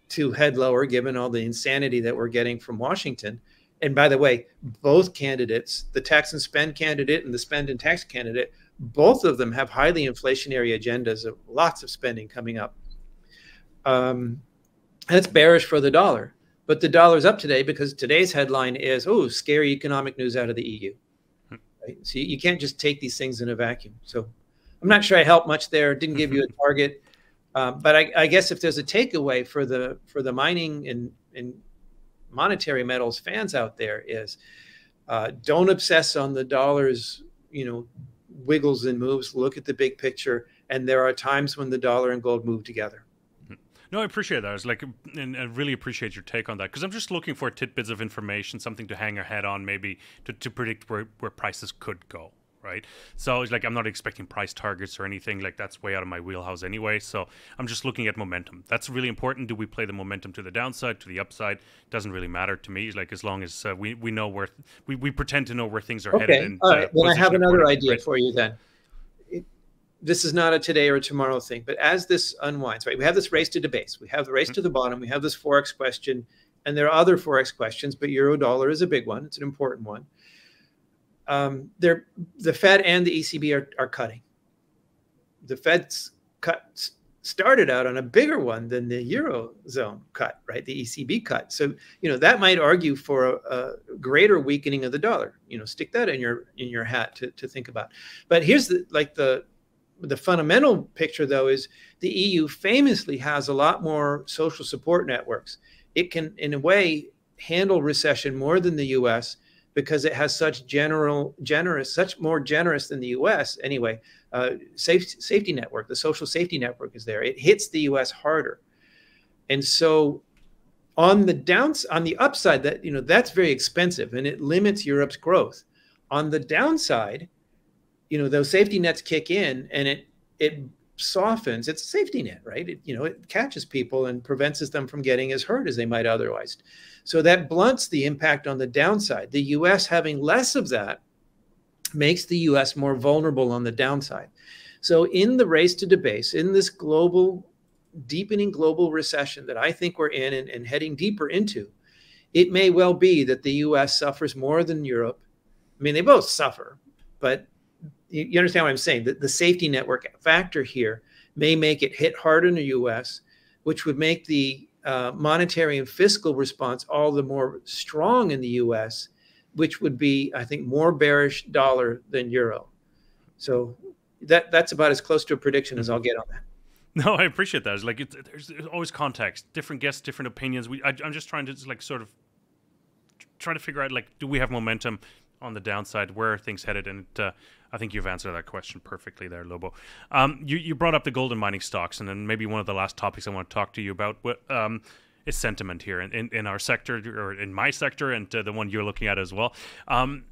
Speaker 1: to head lower given all the insanity that we're getting from Washington and by the way, both candidates, the tax and spend candidate and the spend and tax candidate, both of them have highly inflationary agendas of lots of spending coming up. Um, and it's bearish for the dollar. But the dollar's up today because today's headline is, oh, scary economic news out of the EU. Right? So you, can't just take these things in a vacuum. So I'm not sure I helped much there. Didn't give you a <laughs> target. Um, but I, I, guess if there's a takeaway for the for the mining and, and monetary metals fans out there is uh, don't obsess on the dollars, you know, wiggles and moves. Look at the big picture. And there are times when the dollar and gold move together.
Speaker 2: Mm-hmm. No, I appreciate that. I was like, and I really appreciate your take on that because I'm just looking for tidbits of information, something to hang your head on, maybe to, to predict where, where prices could go right? So it's like I'm not expecting price targets or anything like that's way out of my wheelhouse anyway. So I'm just looking at momentum. That's really important. Do we play the momentum to the downside, to the upside? Doesn't really matter to me. Like as long as uh, we we know where we, we pretend to know where things are
Speaker 1: okay.
Speaker 2: headed.
Speaker 1: And, All right. Uh, well, I have another idea right? for you then. It, this is not a today or tomorrow thing, but as this unwinds, right? We have this race to debase. We have the race mm-hmm. to the bottom. We have this forex question, and there are other forex questions, but euro dollar is a big one. It's an important one um, they're the Fed and the ECB are, are cutting. The Fed's cut started out on a bigger one than the eurozone cut, right? The ECB cut. So you know that might argue for a, a, greater weakening of the dollar. You know, stick that in your in your hat to, to think about. But here's the like the the fundamental picture though is the EU famously has a lot more social support networks. It can, in a way, handle recession more than the U.S because it has such general, generous, such more generous than the U.S. Anyway, uh, safe, safety network, the social safety network is there. It hits the U.S. harder, and so on the downs, on the upside, that you know that's very expensive and it limits Europe's growth. On the downside, you know those safety nets kick in and it it softens. It's a safety net, right? It, you know it catches people and prevents them from getting as hurt as they might otherwise. So that blunts the impact on the downside. The US having less of that makes the US more vulnerable on the downside. So, in the race to debase, in this global, deepening global recession that I think we're in and, and heading deeper into, it may well be that the US suffers more than Europe. I mean, they both suffer, but you, understand what I'm saying? The, the safety network factor here may make it hit harder in the US, which would make the uh, monetary and fiscal response all the more strong in the U.S., which would be, I think, more bearish dollar than euro. So that that's about as close to a prediction as I'll get on that. <laughs>
Speaker 2: No, I appreciate that. It's like there's, there's, always context, different guests, different opinions. We, I, am just trying to just like sort of try to figure out like, do we have momentum? on the downside? Where are things headed? And uh, I think you've answered that question perfectly there, Lobo. Um, you, you brought up the gold and mining stocks, and then maybe one of the last topics I want to talk to you about what, um, is sentiment here in, in, in, our sector or in my sector and uh, the one you're looking at as well. Um,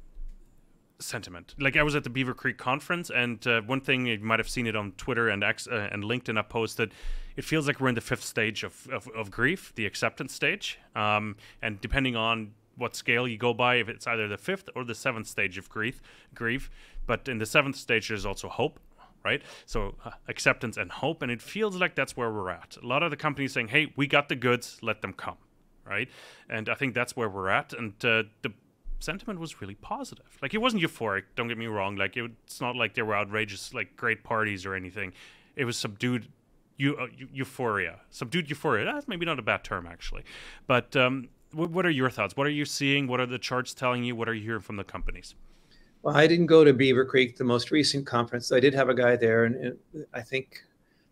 Speaker 2: sentiment. Like I was at the Beaver Creek conference, and uh, one thing you might have seen it on Twitter and X uh, and LinkedIn. I posted. It feels like we're in the fifth stage of, of, of grief, the acceptance stage, um, and depending on what scale you go by, if it's either the fifth or the seventh stage of grief, grief. But in the seventh stage, there's also hope, right? So uh, acceptance and hope, and it feels like that's where we're at. A lot of the companies saying, "Hey, we got the goods, let them come," right? And I think that's where we're at. And uh, the sentiment was really positive. Like it wasn't euphoric. Don't get me wrong. Like it, it's not like there were outrageous, like great parties or anything. It was subdued. Eu- uh, euphoria, subdued euphoria. That's maybe not a bad term actually, but um, what are your thoughts? What are you seeing? What are the charts telling you? What are you hearing from the companies?
Speaker 1: Well, I didn't go to Beaver Creek, the most recent conference. I did have a guy there, and I think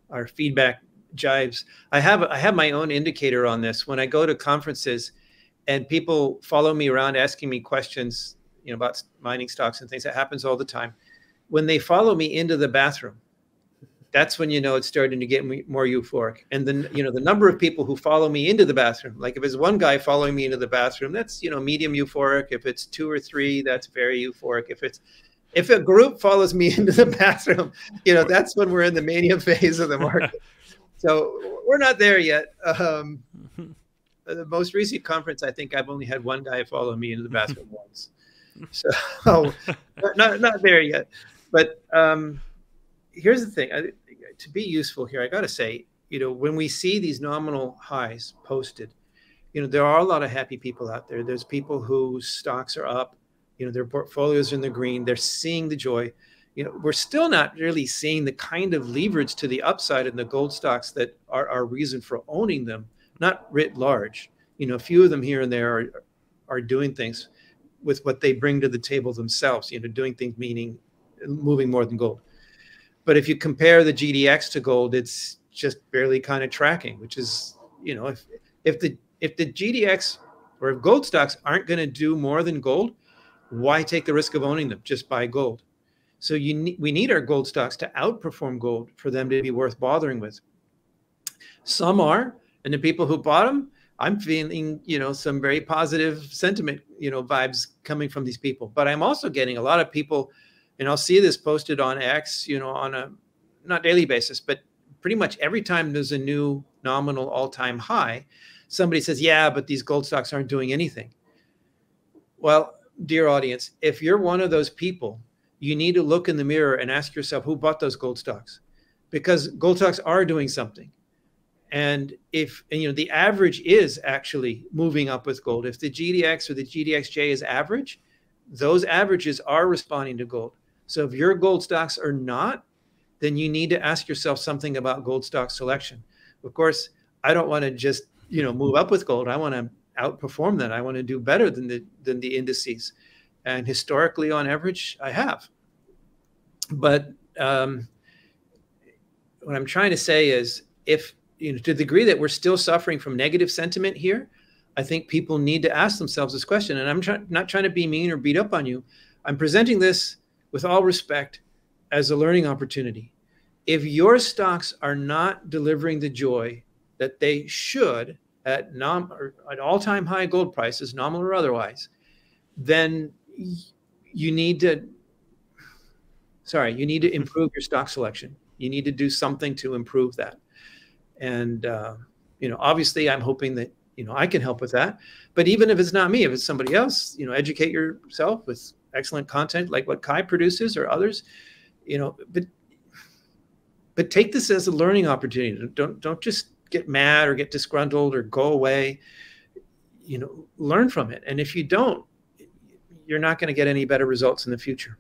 Speaker 1: our feedback jives. I have I have my own indicator on this. When I go to conferences, and people follow me around asking me questions, you know, about mining stocks and things. That happens all the time. When they follow me into the bathroom, that's when you know it's starting to get more euphoric. And then, you know, the number of people who follow me into the bathroom, like if it's one guy following me into the bathroom, that's, you know, medium euphoric. If it's two or three, that's very euphoric. If it's, if a group follows me <laughs> into the bathroom, you know, that's when we're in the mania <laughs> phase of the market. <laughs> so we're not there yet. Um, the most recent conference, I think I've only had one guy follow me into the bathroom once. So not, not there yet. But um, here's the thing. I, to be useful here, I got to say, you know, when we see these nominal highs posted, you know, there are a lot of happy people out there. There's people whose stocks are up, you know, their portfolios are in the green. They're seeing the joy. You know, we're still not really seeing the kind of leverage to the upside in the gold stocks that are our reason for owning them, not writ large. You know, a few of them here and there are, are doing things with what they bring to the table themselves, you know, doing things meaning moving more than gold. But if you compare the GDX to gold, it's just barely kind of tracking, which is, you know, if if the if the GDX or if gold stocks aren't going to do more than gold, why take the risk of owning them? Just buy gold. So you ne- we need our gold stocks to outperform gold for them to be worth bothering with. Some are, and the people who bought them, I'm feeling, you know, some very positive sentiment, you know, vibes coming from these people. But I'm also getting a lot of people and I'll see this posted on X, you know, on a not daily basis, but pretty much every time there's a new nominal all-time high, somebody says, "Yeah, but these gold stocks aren't doing anything." Well, dear audience, if you're one of those people, you need to look in the mirror and ask yourself who bought those gold stocks, because gold stocks are doing something. And if and, you know the average is actually moving up with gold, if the GDX or the GDXJ is average, those averages are responding to gold. So if your gold stocks are not, then you need to ask yourself something about gold stock selection. Of course, I don't want to just you know move up with gold. I want to outperform that. I want to do better than the than the indices. And historically, on average, I have. But um, what I'm trying to say is, if you know, to the degree that we're still suffering from negative sentiment here, I think people need to ask themselves this question. And I'm try- not trying to be mean or beat up on you. I'm presenting this with all respect, as a learning opportunity. If your stocks are not delivering the joy that they should at, nom- at all-time high gold prices, nominal or otherwise, then you need to sorry, you need to improve your stock selection. You need to do something to improve that. And uh, you know, obviously, I'm hoping that you know I can help with that. But even if it's not me, if it's somebody else, you know, educate yourself with excellent content like what Kai produces or others, you know, but but take this as a learning opportunity. Don't don't just get mad or get disgruntled or go away. You know, learn from it. And if you don't, you're not going to get any better results in the future.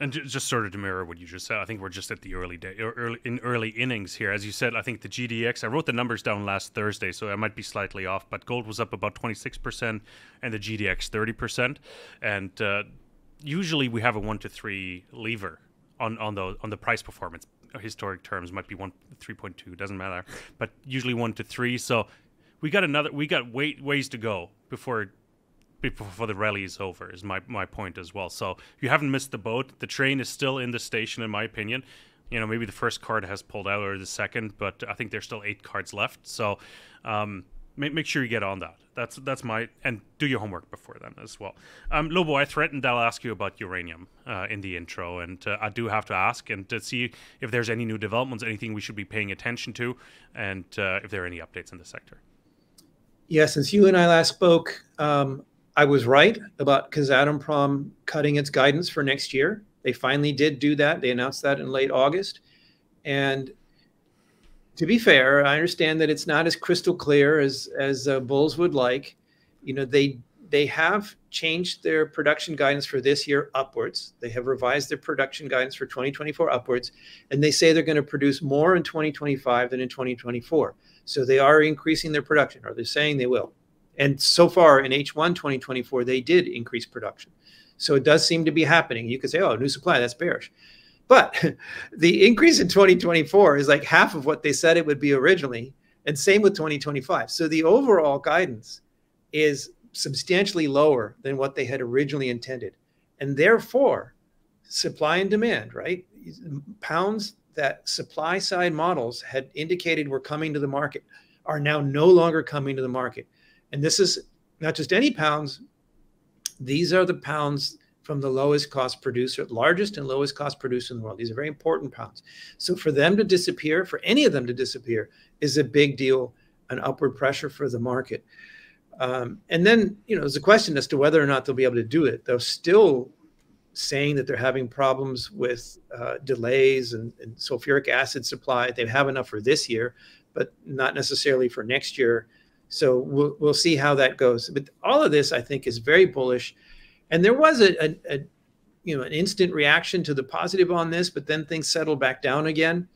Speaker 2: And just sort of to mirror what you just said, I think we're just at the early day, early in early innings here. As you said, I think the GDX. I wrote the numbers down last Thursday, so I might be slightly off. But gold was up about twenty six percent, and the GDX thirty percent. And uh, usually we have a one to three lever on on the on the price performance. Historic terms might be one three point two, doesn't matter. But usually one to three. So we got another. We got wait ways to go before before the rally is over is my, my point as well. So you haven't missed the boat. The train is still in the station in my opinion. You know maybe the first card has pulled out or the second but i think there's still eight cards left. So um, make, make sure you get on that. That's that's my and do your homework before then as well. Um, lobo i threatened i'll ask you about uranium uh, in the intro and uh, i do have to ask and to see if there's any new developments anything we should be paying attention to and uh, if there are any updates in the sector.
Speaker 1: Yeah since you and i last spoke um, I was right about Kazatomprom cutting its guidance for next year. They finally did do that. They announced that in late August. And to be fair, I understand that it's not as crystal clear as as uh, Bulls would like. You know, they they have changed their production guidance for this year upwards. They have revised their production guidance for 2024 upwards, and they say they're going to produce more in 2025 than in 2024. So they are increasing their production, or they're saying they will. And so far in H1 2024, they did increase production. So it does seem to be happening. You could say, oh, new supply, that's bearish. But <laughs> the increase in 2024 is like half of what they said it would be originally. And same with 2025. So the overall guidance is substantially lower than what they had originally intended. And therefore, supply and demand, right? Pounds that supply side models had indicated were coming to the market are now no longer coming to the market. And this is not just any pounds, these are the pounds from the lowest cost producer, largest and lowest cost producer in the world. These are very important pounds. So for them to disappear, for any of them to disappear, is a big deal, an upward pressure for the market. Um, and then, you know, there's a question as to whether or not they'll be able to do it. They're still saying that they're having problems with uh, delays and, and sulfuric acid supply. They have enough for this year, but not necessarily for next year. So we'll, we'll see how that goes. But all of this, I think, is very bullish. And there was a, a, a you know an instant reaction to the positive on this, but then things settled back down again.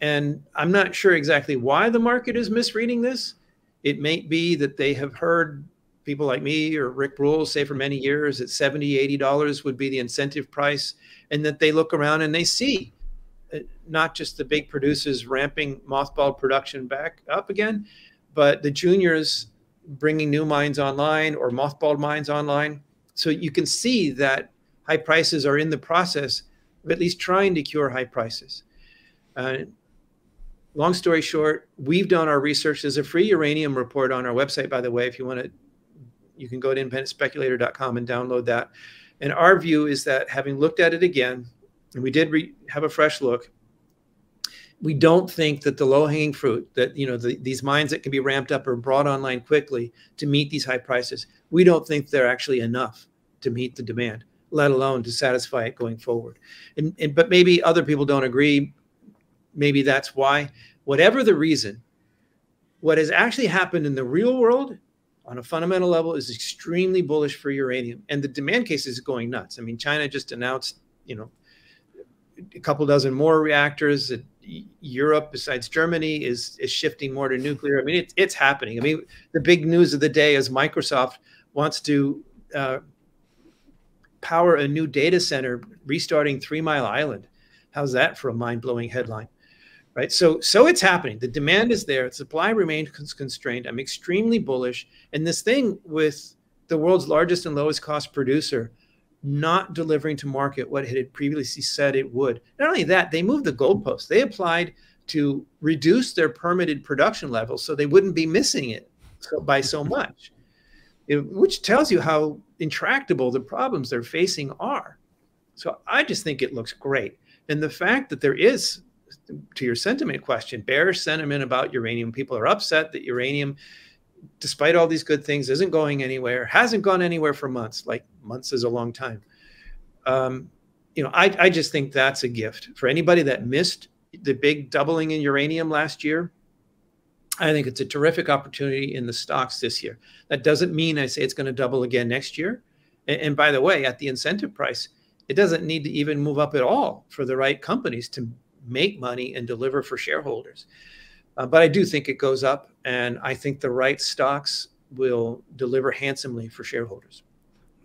Speaker 1: And I'm not sure exactly why the market is misreading this. It may be that they have heard people like me or Rick Rule say for many years that 70 $80 would be the incentive price, and that they look around and they see uh, not just the big producers ramping mothball production back up again, but the juniors bringing new mines online or mothballed mines online. So you can see that high prices are in the process of at least trying to cure high prices. Uh, long story short, we've done our research. There's a free uranium report on our website, by the way, if you want to, you can go to independentspeculator.com and download that. And our view is that having looked at it again, and we did have a fresh look, we don't think that the low hanging fruit that you know the, these mines that can be ramped up or brought online quickly to meet these high prices we don't think they're actually enough to meet the demand let alone to satisfy it going forward. And, and but maybe other people don't agree. Maybe that's why. Whatever the reason what has actually happened in the real world on a fundamental level is extremely bullish for uranium and the demand case is going nuts. I mean china just announced you know a couple dozen more reactors Europe, besides Germany, is is shifting more to nuclear. I mean, it's it's happening. I mean, the big news of the day is Microsoft wants to uh, power a new data center, restarting Three Mile Island. How's that for a mind blowing headline? Right. So so it's happening. The demand is there. Supply remains constrained. I'm extremely bullish. And this thing with the world's largest and lowest cost producer not delivering to market what it had previously said it would. Not only that, they moved the goalposts. They applied to reduce their permitted production levels so they wouldn't be missing it by so much, it, which tells you how intractable the problems they're facing are. So I just think it looks great. And the fact that there is, to your sentiment question, bearish sentiment about uranium, people are upset that uranium despite all these good things, isn't going anywhere, hasn't gone anywhere for months. Like months is a long time. Um, you know, I, I just think that's a gift for anybody that missed the big doubling in uranium last year. I think it's a terrific opportunity in the stocks this year. That doesn't mean I say it's going to double again next year. And, and by the way, at the incentive price, it doesn't need to even move up at all for the right companies to make money and deliver for shareholders. Uh, but I do think it goes up, and I think the right stocks will deliver handsomely for shareholders.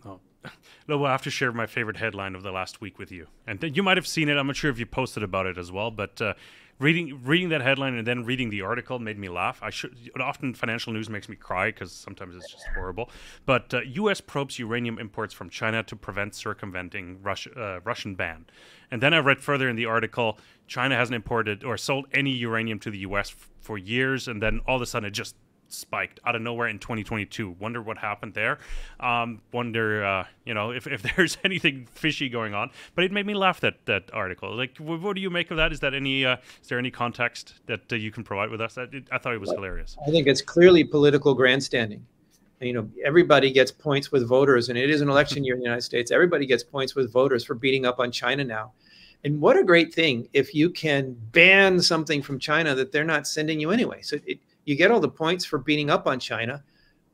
Speaker 2: Oh, <laughs> I have to share my favorite headline of the last week with you, and you might have seen it. I'm not sure if you posted about it as well, but uh, reading reading that headline and then reading the article made me laugh. I should often financial news makes me cry because sometimes it's just horrible. But uh, U.S. probes uranium imports from China to prevent circumventing uh, Russian ban. And then I read further in the article, China hasn't imported or sold any uranium to the U.S. F- for years, and then all of a sudden it just spiked out of nowhere in 2022. Wonder what happened there. Um, wonder, uh, you know, if, if <laughs> there's anything fishy going on. But it made me laugh that that article. Like, what, what do you make of that? Is that any? Uh, is there any context that uh, you can provide with us? I, I thought it was hilarious.
Speaker 1: I think it's clearly political grandstanding. You know, everybody gets points with voters, and it is an <laughs> election year in the United States. Everybody gets points with voters for beating up on China now. And what a great thing if you can ban something from China that they're not sending you anyway. So it, you get all the points for beating up on China,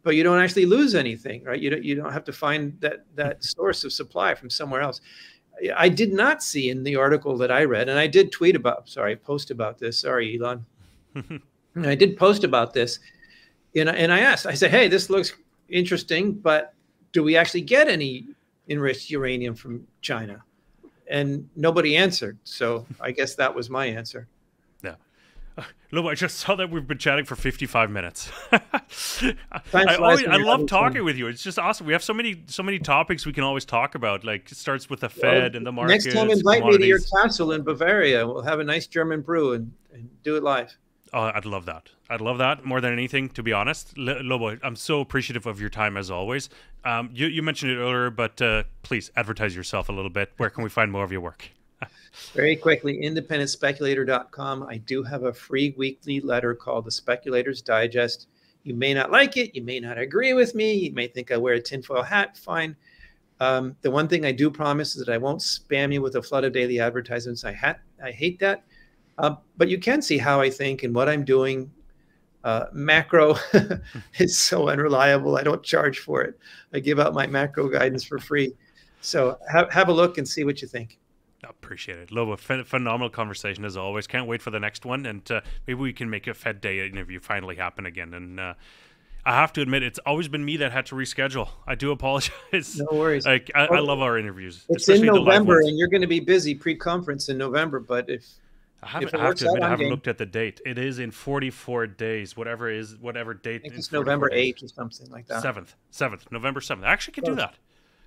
Speaker 1: but you don't actually lose anything, right? You don't you don't have to find that that <laughs> source of supply from somewhere else. I did not see in the article that I read, and I did tweet about, sorry, post about this. Sorry, Elon. <laughs> I did post about this, and, and I asked, I said, hey, this looks interesting, but do we actually get any enriched uranium from China? And nobody answered. So I guess that was my answer. <laughs>
Speaker 2: Look, I just saw that we've been chatting for 55 minutes. <laughs> I, always, I love talking with you. It's just awesome. We have so many so many topics we can always talk about. Like it starts with the Fed well, and the market.
Speaker 1: Next time, invite me to your castle in Bavaria. We'll have a nice German brew and, and do it live.
Speaker 2: Oh, I'd love that. I'd love that more than anything, to be honest. Lobo, I'm so appreciative of your time as always. Um, you, you mentioned it earlier, but uh, please advertise yourself a little bit. Where can we find more of your work?
Speaker 1: Very quickly, independentspeculator.com. I do have a free weekly letter called the Speculator's Digest. You may not like it. You may not agree with me. You may think I wear a tinfoil hat. Fine. Um, the one thing I do promise is that I won't spam you with a flood of daily advertisements. I, ha- I hate that. Uh, but you can see how I think and what I'm doing. Uh, macro <laughs> is so unreliable. I don't charge for it. I give out my macro guidance for free. So have, have a look and see what you think.
Speaker 2: Appreciate it. Love a ph- phenomenal conversation as always. Can't wait for the next one, and uh, maybe we can make a Fed Day interview finally happen again. And uh, I have to admit, it's always been me that had to reschedule. I do <laughs> apologize.
Speaker 1: No worries.
Speaker 2: Like I, I love our interviews.
Speaker 1: It's in November, and you're going to be busy pre-conference in November. But if
Speaker 2: I haven't, I have to admit, I haven't game, looked at the date. It is in 44 days, whatever is whatever date.
Speaker 1: it's November 8th or something like that.
Speaker 2: Seventh, seventh, November seventh. I actually can do that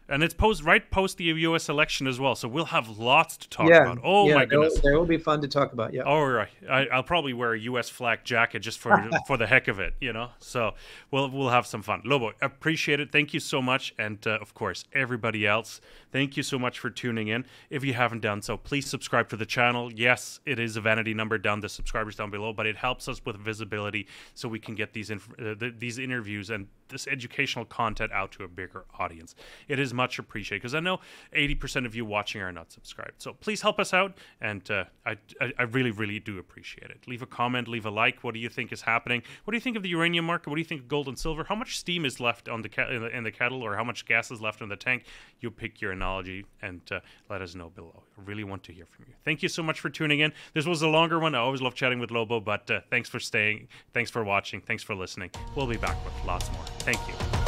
Speaker 2: and it's post right post the U.S. election as well. So we'll have lots to talk yeah, about. Oh
Speaker 1: yeah,
Speaker 2: my goodness,
Speaker 1: there will be fun to talk about. Yeah.
Speaker 2: All right, I, will probably wear a U.S. flag jacket just for <laughs> for the heck of it, you know. So we'll we'll have some fun. Lobo, appreciate it. Thank you so much, and uh, of course everybody else, thank you so much for tuning in. If you haven't done so, please subscribe to the channel. Yes, it is a vanity number down the subscribers down below, but it helps us with visibility so we can get these inf- uh, th- these interviews and this educational content out to a bigger audience. It is much appreciated because I know 80% of you watching are not subscribed. So please help us out, and uh, I, I really, really do appreciate it. Leave a comment, leave a like. What do you think is happening? What do you think of the uranium market? What do you think of gold and silver? How much steam is left on the, in, the in the kettle, or how much gas is left in the tank? You pick your analogy and uh, let us know below. I really want to hear from you. Thank you so much for tuning in. This was a longer one. I always love chatting with Lobo, but uh, thanks for staying. Thanks for watching. Thanks for listening. We'll be back with lots more. Thank you.